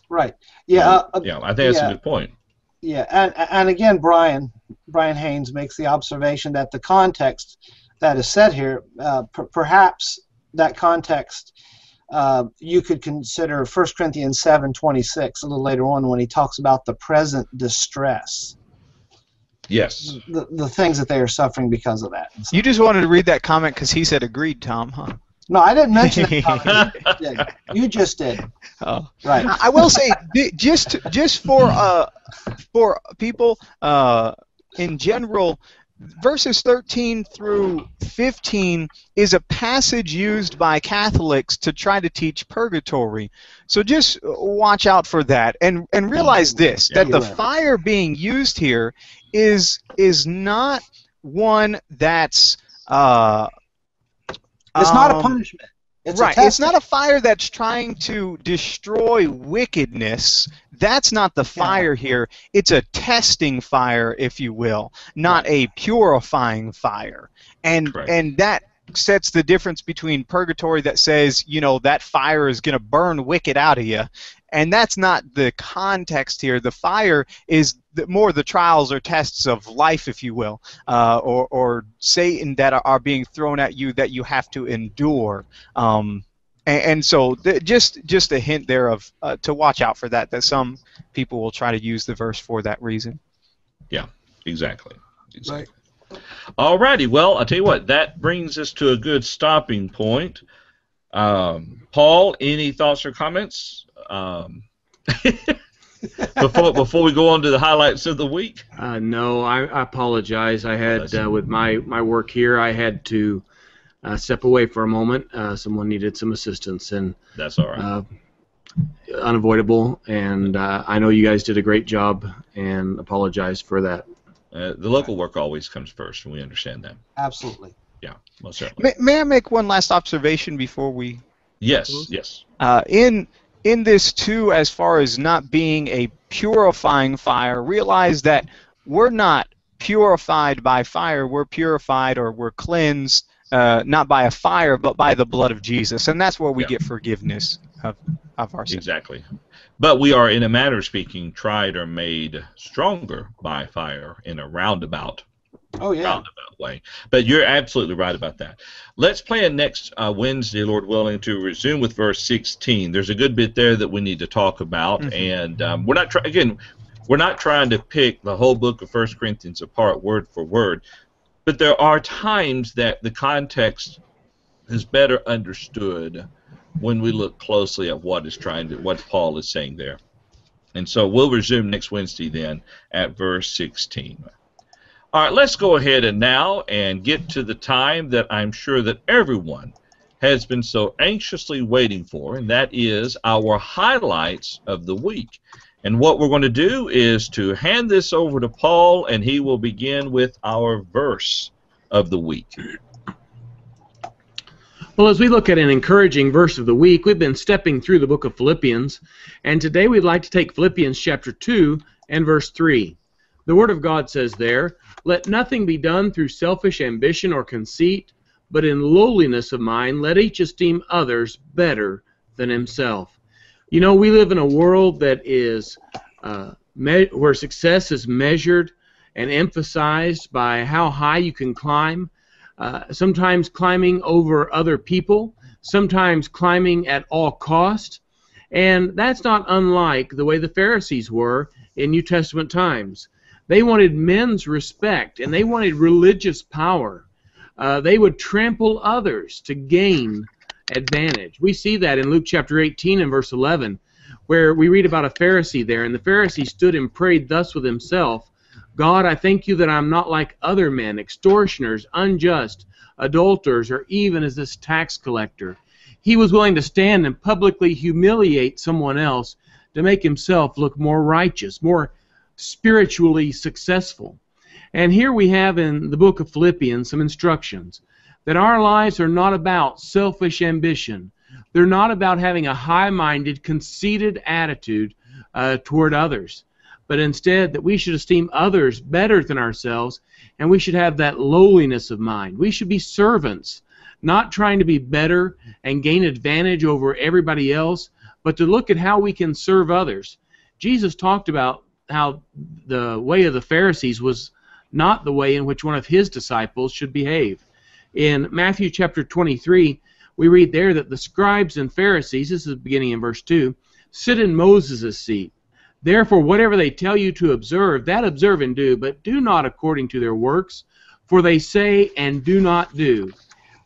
Right. Yeah. Uh, uh yeah. I think that's yeah, a good point. Yeah, and and again, Brian Brian Haynes makes the observation that the context that is set here, uh, perhaps that context uh, you could consider 1 Corinthians 7:26 a little later on when he talks about the present distress. Yes. The, the things that they are suffering because of that. You just wanted to read that comment because he said agreed, Tom, huh? No, I didn't mention it. you just did. Oh. Right. I will say, just just for uh, for people uh, in general, verses 13 through 15 is a passage used by Catholics to try to teach purgatory. So just watch out for that and and realize this that the fire being used here is is not one that's uh, it's um, not a um, punishment. It's right. It's not a fire that's trying to destroy wickedness. That's not the fire yeah. here. It's a testing fire, if you will, not right. a purifying fire. And Correct. and that sets the difference between purgatory that says, you know, that fire is going to burn wicked out of you, and that's not the context here. The fire is the, more the trials or tests of life, if you will, uh, or, or Satan that are, are, being thrown at you that you have to endure. Um, and, and, so, th- just just a hint there of uh, to watch out for that. That some people will try to use the verse for that reason. Yeah, exactly. Exactly. Right. Alrighty, well, I'll tell you what, that brings us to a good stopping point. Um, Paul, any thoughts or comments? Um, before before we go on to the highlights of the week. Uh, no, I, I, apologize. I had uh, with my my work here, I had to uh, step away for a moment. Uh, someone needed some assistance, and that's all right. Uh, unavoidable, and uh, I know you guys did a great job, and apologize for that. the local work always comes first, and we understand that. Absolutely. Yeah, most certainly. May, may I make one last observation before we? Yes. Yes. in in this too, as far as not being a purifying fire, realize that we're not purified by fire. We're purified or we're cleansed uh, not by a fire, but by the blood of Jesus, and that's where we yeah. get forgiveness of, of our sins. Exactly. But we are, in a manner of speaking, tried or made stronger by fire in a roundabout Oh yeah. Roundabout way. But you're absolutely right about that. Let's plan next uh, Wednesday, Lord willing, to resume with verse 16. There's a good bit there that we need to talk about, mm-hmm. and um, we're not trying again. We're not trying to pick the whole book of First Corinthians apart word for word, but there are times that the context is better understood when we look closely at what is trying to what Paul is saying there. And so we'll resume next Wednesday then at verse 16. All right, let's go ahead and now and get to the time that I'm sure that everyone has been so anxiously waiting for, and that is our highlights of the week. And what we're going to do is to hand this over to Paul, and he will begin with our verse of the week. Well, as we look at an encouraging verse of the week, we've been stepping through the book of Philippians, and today we'd like to take Philippians chapter 2 and verse 3. The Word of God says there, Let nothing be done through selfish ambition or conceit, but in lowliness of mind let each esteem others better than himself. You know, we live in a world that is uh, me- where success is measured and emphasized by how high you can climb uh, sometimes climbing over other people, sometimes climbing at all cost. And that's not unlike the way the Pharisees were in New Testament times. They wanted men's respect and they wanted religious power. Uh, they would trample others to gain advantage. We see that in Luke chapter 18 and verse 11, where we read about a Pharisee there, and the Pharisee stood and prayed thus with himself God, I thank you that I'm not like other men, extortioners, unjust, adulterers, or even as this tax collector. He was willing to stand and publicly humiliate someone else to make himself look more righteous, more spiritually successful. And here we have in the book of Philippians some instructions that our lives are not about selfish ambition. They're not about having a high minded, conceited attitude uh, toward others but instead that we should esteem others better than ourselves, and we should have that lowliness of mind. We should be servants, not trying to be better and gain advantage over everybody else, but to look at how we can serve others. Jesus talked about how the way of the Pharisees was not the way in which one of his disciples should behave. In Matthew chapter 23, we read there that the scribes and Pharisees, this is beginning in verse 2, sit in Moses' seat. Therefore, whatever they tell you to observe, that observe and do, but do not according to their works, for they say and do not do.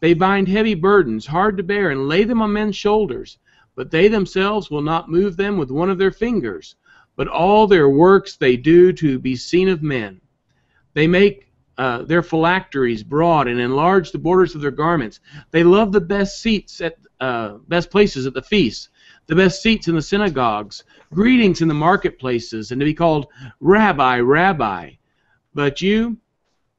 They bind heavy burdens, hard to bear, and lay them on men's shoulders, but they themselves will not move them with one of their fingers. But all their works they do to be seen of men. They make uh, their phylacteries broad and enlarge the borders of their garments. They love the best seats at uh, best places at the feasts the best seats in the synagogues, greetings in the marketplaces, and to be called Rabbi, Rabbi. But you,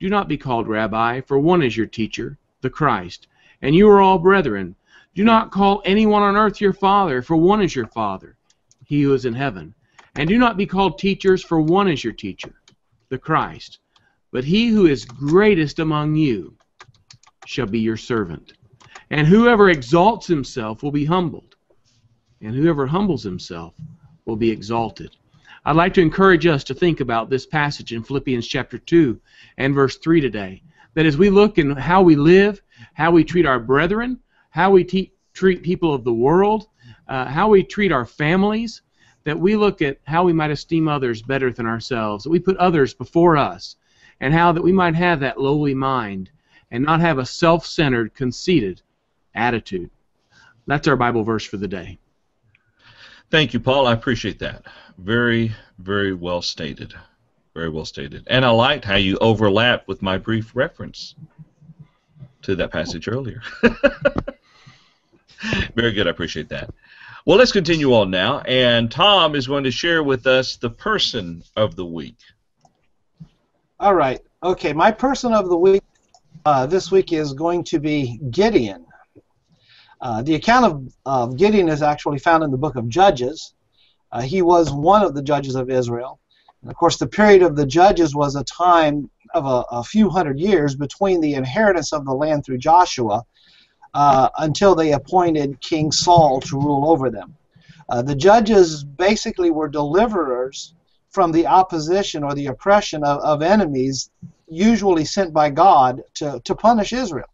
do not be called Rabbi, for one is your teacher, the Christ, and you are all brethren. Do not call anyone on earth your father, for one is your Father, he who is in heaven. And do not be called teachers, for one is your teacher, the Christ. But he who is greatest among you shall be your servant. And whoever exalts himself will be humbled and whoever humbles himself will be exalted. I'd like to encourage us to think about this passage in Philippians chapter 2 and verse 3 today. That as we look in how we live, how we treat our brethren, how we treat people of the world, uh, how we treat our families, that we look at how we might esteem others better than ourselves, that we put others before us, and how that we might have that lowly mind and not have a self centered, conceited attitude. That's our Bible verse for the day. Thank you, Paul. I appreciate that. Very, very well stated. Very well stated. And I liked how you overlapped with my brief reference to that passage earlier. very good. I appreciate that. Well, let's continue on now. And Tom is going to share with us the person of the week. All right. Okay. My person of the week uh, this week is going to be Gideon. Uh, the account of, of, Gideon is actually found in the book of Judges. Uh, he was one of the judges of Israel. And of course, the period of the judges was a time of a, a few hundred years between the inheritance of the land through Joshua uh, until they appointed King Saul to rule over them. Uh, the judges basically were deliverers from the opposition or the oppression of, of enemies usually sent by God to, to punish Israel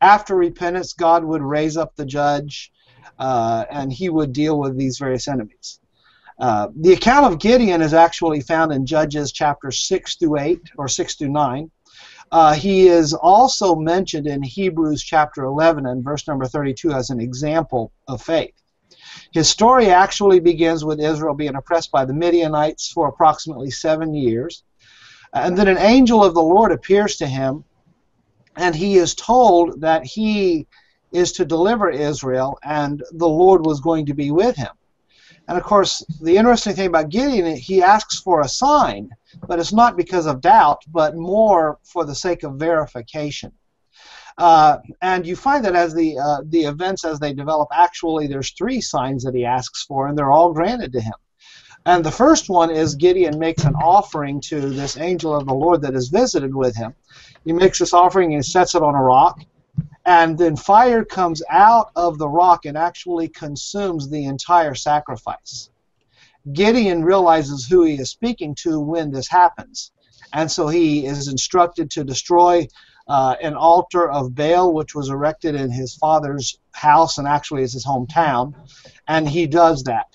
after repentance, God would raise up the judge uh, and he would deal with these various enemies. Uh, the account of Gideon is actually found in Judges chapter 6 through 8 or 6 through 9. Uh, he is also mentioned in Hebrews chapter 11 and verse number 32 as an example of faith. His story actually begins with Israel being oppressed by the Midianites for approximately seven years. And then an angel of the Lord appears to him, and he is told that he is to deliver Israel, and the Lord was going to be with him. And of course, the interesting thing about Gideon, he asks for a sign, but it's not because of doubt, but more for the sake of verification. Uh, and you find that as the uh, the events as they develop, actually there's three signs that he asks for, and they're all granted to him. And the first one is Gideon makes an offering to this angel of the Lord that is visited with him. He makes this offering and he sets it on a rock, and then fire comes out of the rock and actually consumes the entire sacrifice. Gideon realizes who he is speaking to when this happens, and so he is instructed to destroy uh, an altar of Baal, which was erected in his father's house and actually is his hometown, and he does that.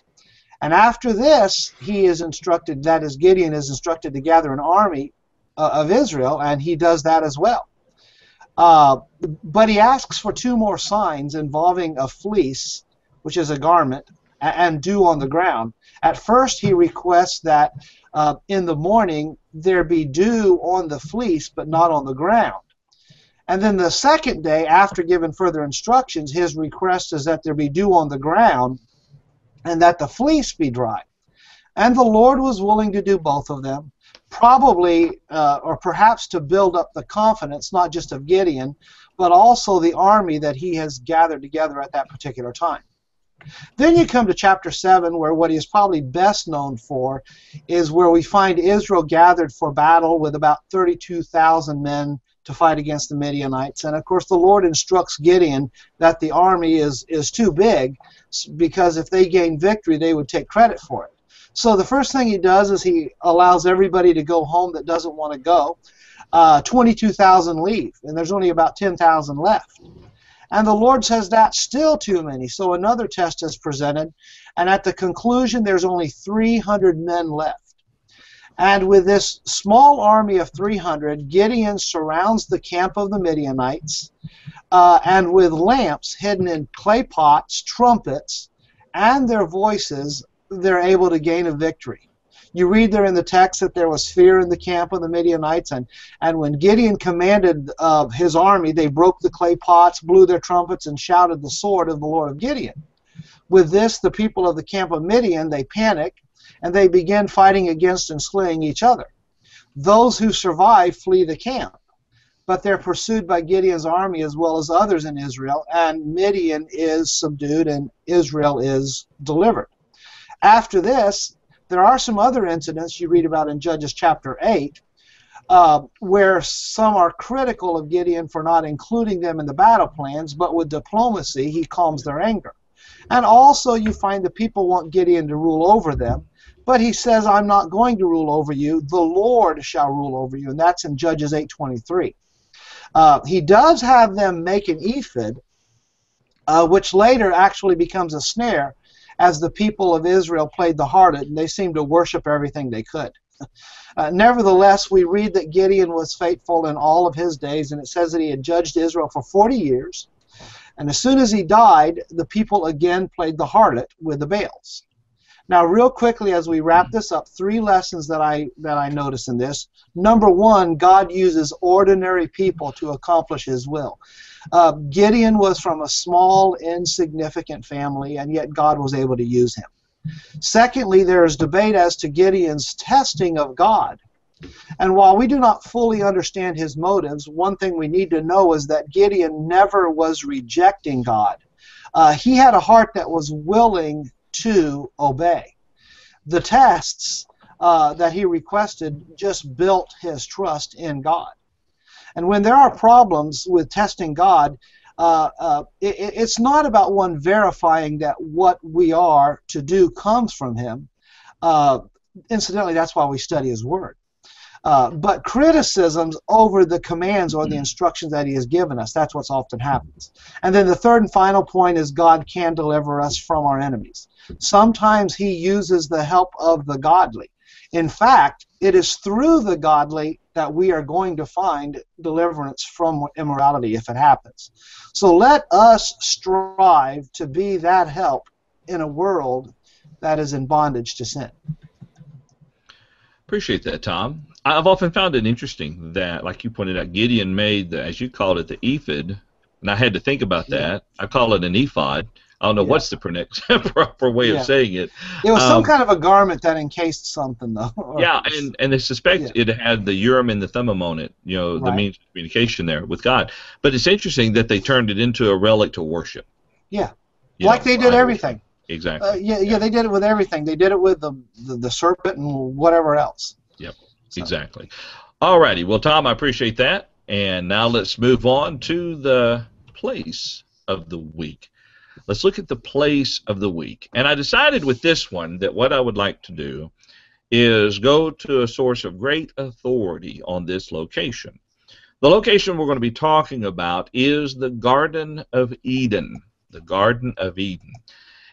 And after this, he is instructed, that is, Gideon is instructed to gather an army uh, of Israel, and he does that as well. Uh, but he asks for two more signs involving a fleece, which is a garment, and dew on the ground. At first, he requests that uh, in the morning there be dew on the fleece, but not on the ground. And then the second day, after giving further instructions, his request is that there be dew on the ground and that the fleece be dry. And the Lord was willing to do both of them, probably uh, or perhaps to build up the confidence not just of Gideon, but also the army that he has gathered together at that particular time. Then you come to chapter 7, where what he is probably best known for is where we find Israel gathered for battle with about 32,000 men to fight against the Midianites. And of course, the Lord instructs Gideon that the army is, is too big because if they gain victory, they would take credit for it. So the first thing he does is he allows everybody to go home that doesn't want to go. Uh, 22,000 leave, and there's only about 10,000 left. And the Lord says that's still too many. So another test is presented, and at the conclusion, there's only 300 men left. And with this small army of 300, Gideon surrounds the camp of the Midianites, uh, and with lamps hidden in clay pots, trumpets, and their voices, they're able to gain a victory. You read there in the text that there was fear in the camp of the Midianites, and, and when Gideon commanded uh, his army, they broke the clay pots, blew their trumpets, and shouted the sword of the Lord of Gideon. With this, the people of the camp of Midian, they panic, and they begin fighting against and slaying each other. Those who survive flee the camp, but they're pursued by Gideon's army as well as others in Israel, and Midian is subdued and Israel is delivered. After this, there are some other incidents you read about in Judges chapter 8 uh, where some are critical of Gideon for not including them in the battle plans, but with diplomacy, he calms their anger. And also, you find the people want Gideon to rule over them, but he says, I'm not going to rule over you. The Lord shall rule over you. And that's in Judges 8.23. Uh, he does have them make an ephod, uh, which later actually becomes a snare as the people of Israel played the harlot, and they seemed to worship everything they could. Uh, nevertheless, we read that Gideon was faithful in all of his days, and it says that he had judged Israel for 40 years. And as soon as he died, the people again played the harlot with the Baals. Now, real quickly as we wrap this up, three lessons that I that I notice in this. Number one, God uses ordinary people to accomplish His will. Uh, Gideon was from a small, insignificant family, and yet God was able to use him. Secondly, there is debate as to Gideon's testing of God. And while we do not fully understand his motives, one thing we need to know is that Gideon never was rejecting God. Uh, he had a heart that was willing to obey. The tests uh, that he requested just built his trust in God. And when there are problems with testing God, uh, uh, it, it's not about one verifying that what we are to do comes from Him. Uh, incidentally, that's why we study His Word. Uh, but criticisms over the commands or the instructions that he has given us. That's what's often happens. And then the third and final point is God can deliver us from our enemies. Sometimes he uses the help of the godly. In fact, it is through the godly that we are going to find deliverance from immorality if it happens. So let us strive to be that help in a world that is in bondage to sin. Appreciate that, Tom. I've often found it interesting that, like you pointed out, Gideon made, the, as you called it, the ephod, and I had to think about that. I call it an ephod. I don't know Yeah. what's the proper way Yeah. of saying it. It was some Um, kind of a garment that encased something, though. or- Yeah, and, and they suspect Yeah. it had the Urim and the Thummim on it, you know, the Right. means of communication there with God. But it's interesting that they turned it into a relic to worship. Yeah. You like know, they did everything. Exactly. Uh, yeah, yeah, they did it with everything. They did it with the the, the serpent and whatever else. Yep, So- Exactly. Alrighty. Well, Tom, I appreciate that. And now let's move on to the place of the week. Let's look at the place of the week. And I decided with this one that what I would like to do is go to a source of great authority on this location. The location we're going to be talking about is the Garden of Eden. The Garden of Eden.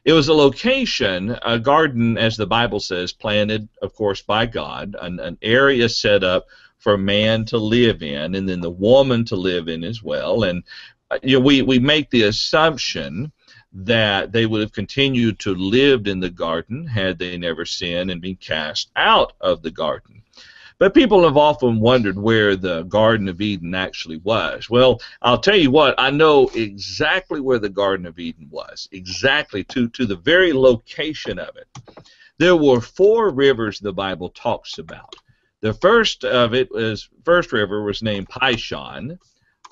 It was a location, a garden, as the Bible says, planted, of course, by God, an, an area set up for man to live in, and then the woman to live in as well. And uh, you know, we we make the assumption that they would have continued to lived in the garden had they never sinned and been cast out of the garden. But people have often wondered where the Garden of Eden actually was. Well, I'll tell you what, I know exactly where the Garden of Eden was, exactly to, to the very location of it. There were four rivers the Bible talks about. The first of it was first river was named Pishon.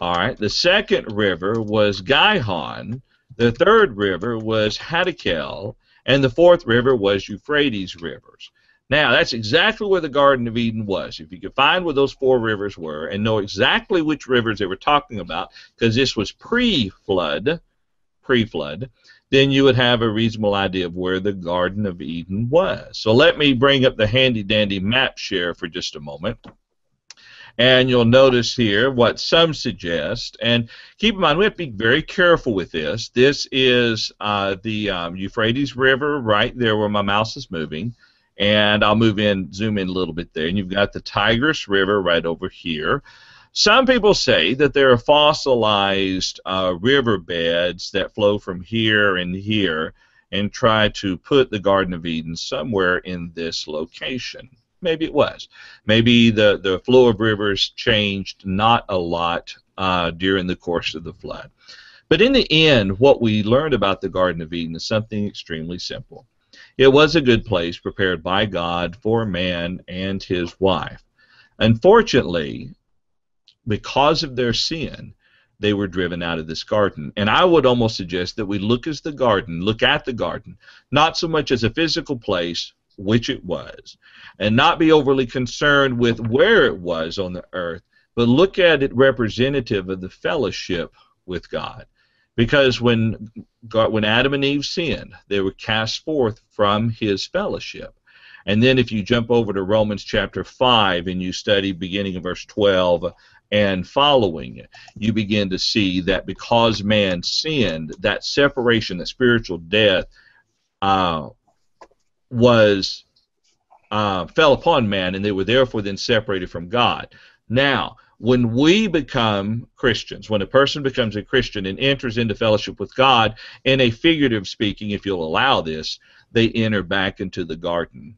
All right. The second river was Gihon. The third river was Hiddekel, and the fourth river was Euphrates rivers. Now, that's exactly where the Garden of Eden was. If you could find where those four rivers were and know exactly which rivers they were talking about, because this was pre-flood, pre-flood, then you would have a reasonable idea of where the Garden of Eden was. So let me bring up the handy-dandy map share for just a moment. And you'll notice here what some suggest. And keep in mind, we have to be very careful with this. This is uh, the um, Euphrates River right there where my mouse is moving. And I'll move in, zoom in a little bit there. And you've got the Tigris River right over here. Some people say that there are fossilized uh, riverbeds that flow from here and here and try to put the Garden of Eden somewhere in this location. Maybe it was. Maybe the, the flow of rivers changed not a lot uh, during the course of the flood. But in the end, what we learned about the Garden of Eden is something extremely simple. It was a good place prepared by God for man and his wife. Unfortunately, because of their sin, they were driven out of this garden. And I would almost suggest that we look as the garden, look at the garden, not so much as a physical place, which it was, and not be overly concerned with where it was on the earth, but look at it representative of the fellowship with God. Because when God, when Adam and Eve sinned, they were cast forth from his fellowship. And then if you jump over to Romans chapter 5 and you study beginning of verse 12 and following, you begin to see that because man sinned, that separation, that spiritual death, uh, was uh, fell upon man, and they were therefore then separated from God. Now, when we become Christians, when a person becomes a Christian and enters into fellowship with God, in a figurative speaking, if you'll allow this, they enter back into the garden.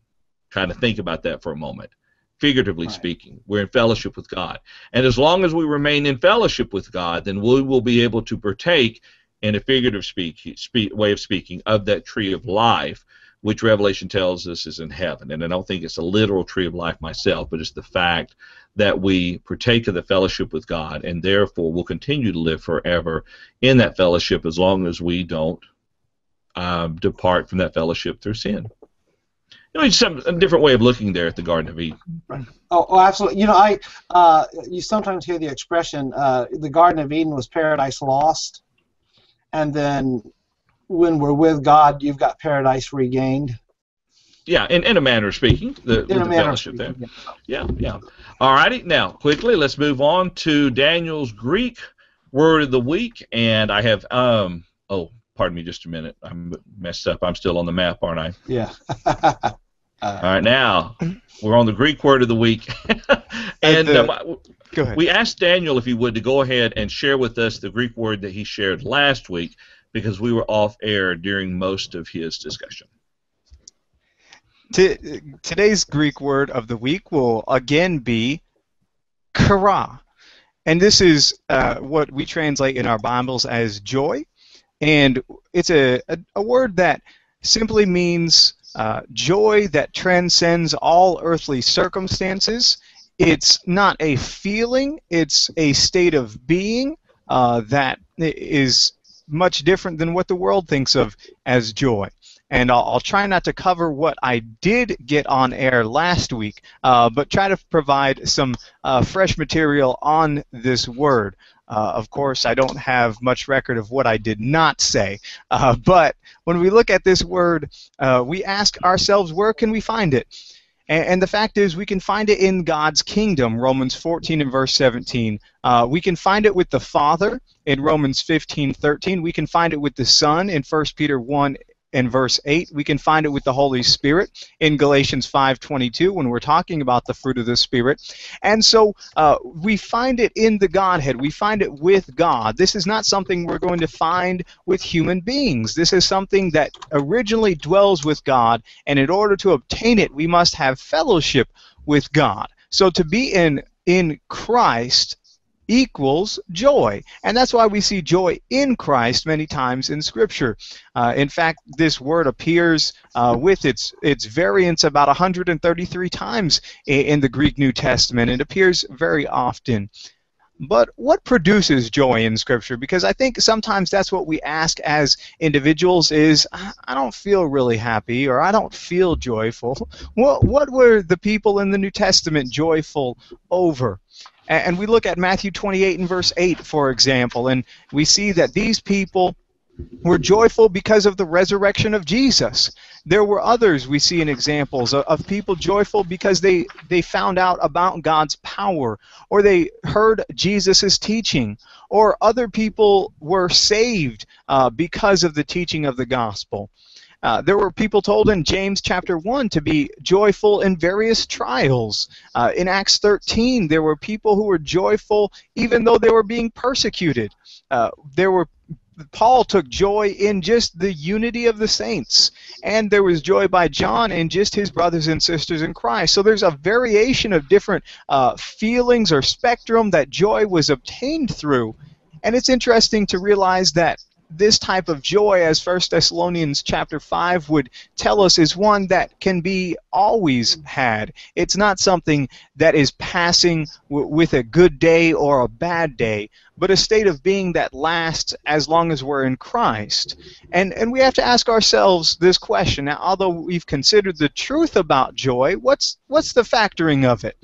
Kind of think about that for a moment. Figuratively Right. speaking, we're in fellowship with God. And as long as we remain in fellowship with God, then we will be able to partake, in a figurative speak, speak, way of speaking, of that tree of life, which Revelation tells us is in heaven. And I don't think it's a literal tree of life myself, but it's the fact that we partake of the fellowship with God, and therefore will continue to live forever in that fellowship as long as we don't um, depart from that fellowship through sin. You know, it's some, a different way of looking there at the Garden of Eden. Oh, oh, absolutely. You know, I uh, you sometimes hear the expression uh, the Garden of Eden was paradise lost, and then when we're with God, you've got paradise regained. Yeah, in, in a manner of speaking, the, with In a the fellowship there. Yeah, yeah. All righty, now quickly let's move on to Daniel's Greek word of the week, and I have um oh pardon me just a minute I'm messed up I'm still on the map aren't I? Yeah. All right, now we're on the Greek word of the week, and the- um, Go ahead. we asked Daniel if he would to go ahead and share with us the Greek word that he shared last week, because we were off air during most of his discussion. Today's Greek word of the week will again be chara. And this is uh, what we translate in our Bibles as joy. And it's a, a, a word that simply means uh, joy that transcends all earthly circumstances. It's not a feeling, it's a state of being uh, that is much different than what the world thinks of as joy and I'll, I'll, try not to cover what I did get on air last week, uh, but try to provide some uh, fresh material on this word. Uh, of course, I don't have much record of what I did not say, uh, but when we look at this word, uh, we ask ourselves, where can we find it? And, and, the fact is, we can find it in God's kingdom, Romans 14 and verse 17. Uh, we can find it with the Father in Romans 15, 13. We can find it with the Son in 1 Peter 1 in verse 8. We can find it with the Holy Spirit in Galatians 5:22 when we're talking about the fruit of the Spirit. And so uh, we find it in the Godhead. We find it with God. This is not something we're going to find with human beings. This is something that originally dwells with God, and in order to obtain it, we must have fellowship with God. So to be in in Christ equals joy. And that's why we see joy in Christ many times in Scripture. Uh, in fact, this word appears uh, with its, its variants about 133 times in, in the Greek New Testament. It appears very often. But what produces joy in Scripture? Because I think sometimes that's what we ask as individuals is, I don't feel really happy or I don't feel joyful. What, what were the people in the New Testament joyful over? And we look at Matthew 28 and verse 8, for example, and we see that these people were joyful because of the resurrection of Jesus. There were others we see in examples of, of, people joyful because they, they found out about God's power or they heard Jesus' teaching or other people were saved uh, because of the teaching of the gospel. Uh, there were people told in James chapter 1 to be joyful in various trials. Uh, in Acts 13, there were people who were joyful even though they were being persecuted. Uh, there were Paul took joy in just the unity of the saints, and there was joy by John in just his brothers and sisters in Christ. So there's a variation of different uh, feelings or spectrum that joy was obtained through. And it's interesting to realize that this type of joy, as 1 Thessalonians chapter 5 would tell us, is one that can be always had. It's not something that is passing with a good day or a bad day, but a state of being that lasts as long as we're in Christ. And, and we have to ask ourselves this question. Now, although we've considered the truth about joy, what's, what's the factoring of it?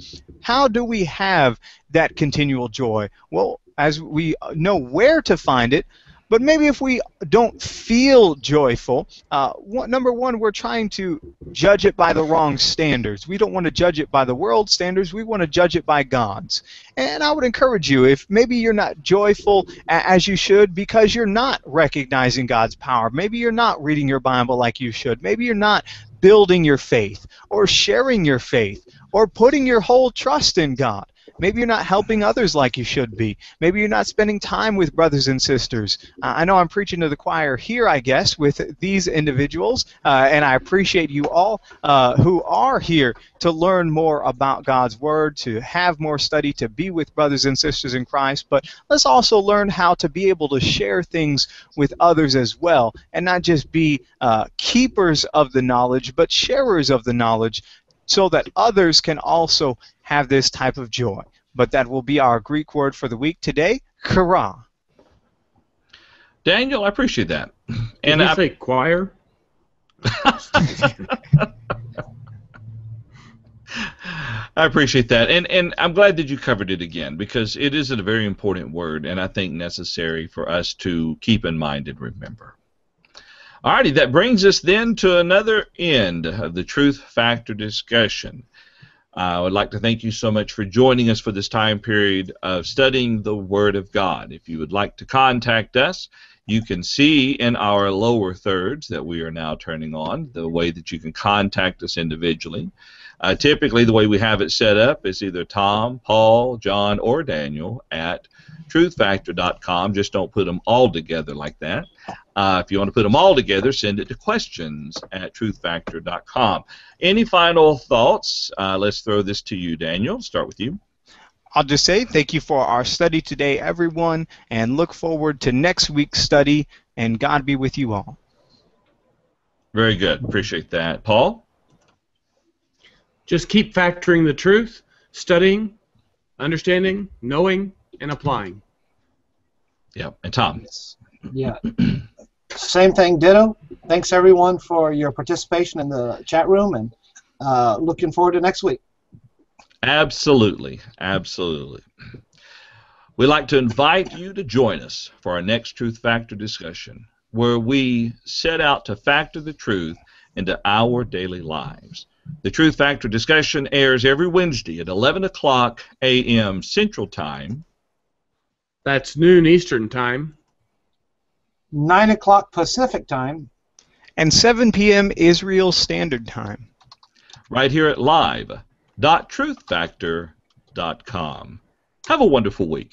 How do we have that continual joy? Well, as we know where to find it, but maybe if we don't feel joyful, uh, number one, we're trying to judge it by the wrong standards. We don't want to judge it by the world standards. We want to judge it by God's. And I would encourage you, if maybe you're not joyful as you should because you're not recognizing God's power, maybe you're not reading your Bible like you should, maybe you're not building your faith or sharing your faith or putting your whole trust in God Maybe you're not helping others like you should be. Maybe you're not spending time with brothers and sisters. Uh, I know I'm preaching to the choir here, I guess, with these individuals, uh, and I appreciate you all uh, who are here to learn more about God's Word, to have more study, to be with brothers and sisters in Christ. But let's also learn how to be able to share things with others as well, and not just be uh, keepers of the knowledge, but sharers of the knowledge so that others can also have this type of joy. But that will be our Greek word for the week today, chara. Daniel, I appreciate that. And Did you I say choir? I appreciate that, and and I'm glad that you covered it again because it is a very important word, and I think necessary for us to keep in mind and remember. Alrighty, that brings us then to another end of the truth factor discussion. I would like to thank you so much for joining us for this time period of studying the Word of God. If you would like to contact us, You can see in our lower thirds that we are now turning on the way that you can contact us individually. Uh, typically, the way we have it set up is either Tom, Paul, John, or Daniel at truthfactor.com. Just don't put them all together like that. Uh, if you want to put them all together, send it to questions at truthfactor.com. Any final thoughts? Uh, let's throw this to you, Daniel. Start with you. I'll just say thank you for our study today, everyone, and look forward to next week's study, and God be with you all. Very good. Appreciate that. Paul? Just keep factoring the truth, studying, understanding, knowing, and applying. Yeah. And Tom? Yes. Yeah. Same thing, ditto. Thanks everyone for your participation in the chat room, and uh, looking forward to next week. Absolutely. Absolutely. We'd like to invite you to join us for our next Truth Factor discussion, where we set out to factor the truth into our daily lives. The Truth Factor discussion airs every Wednesday at 11 o'clock a.m. Central Time. That's noon Eastern Time. 9 o'clock Pacific time. And 7 p.m. Israel Standard Time. Right here at live.truthfactor.com. Have a wonderful week.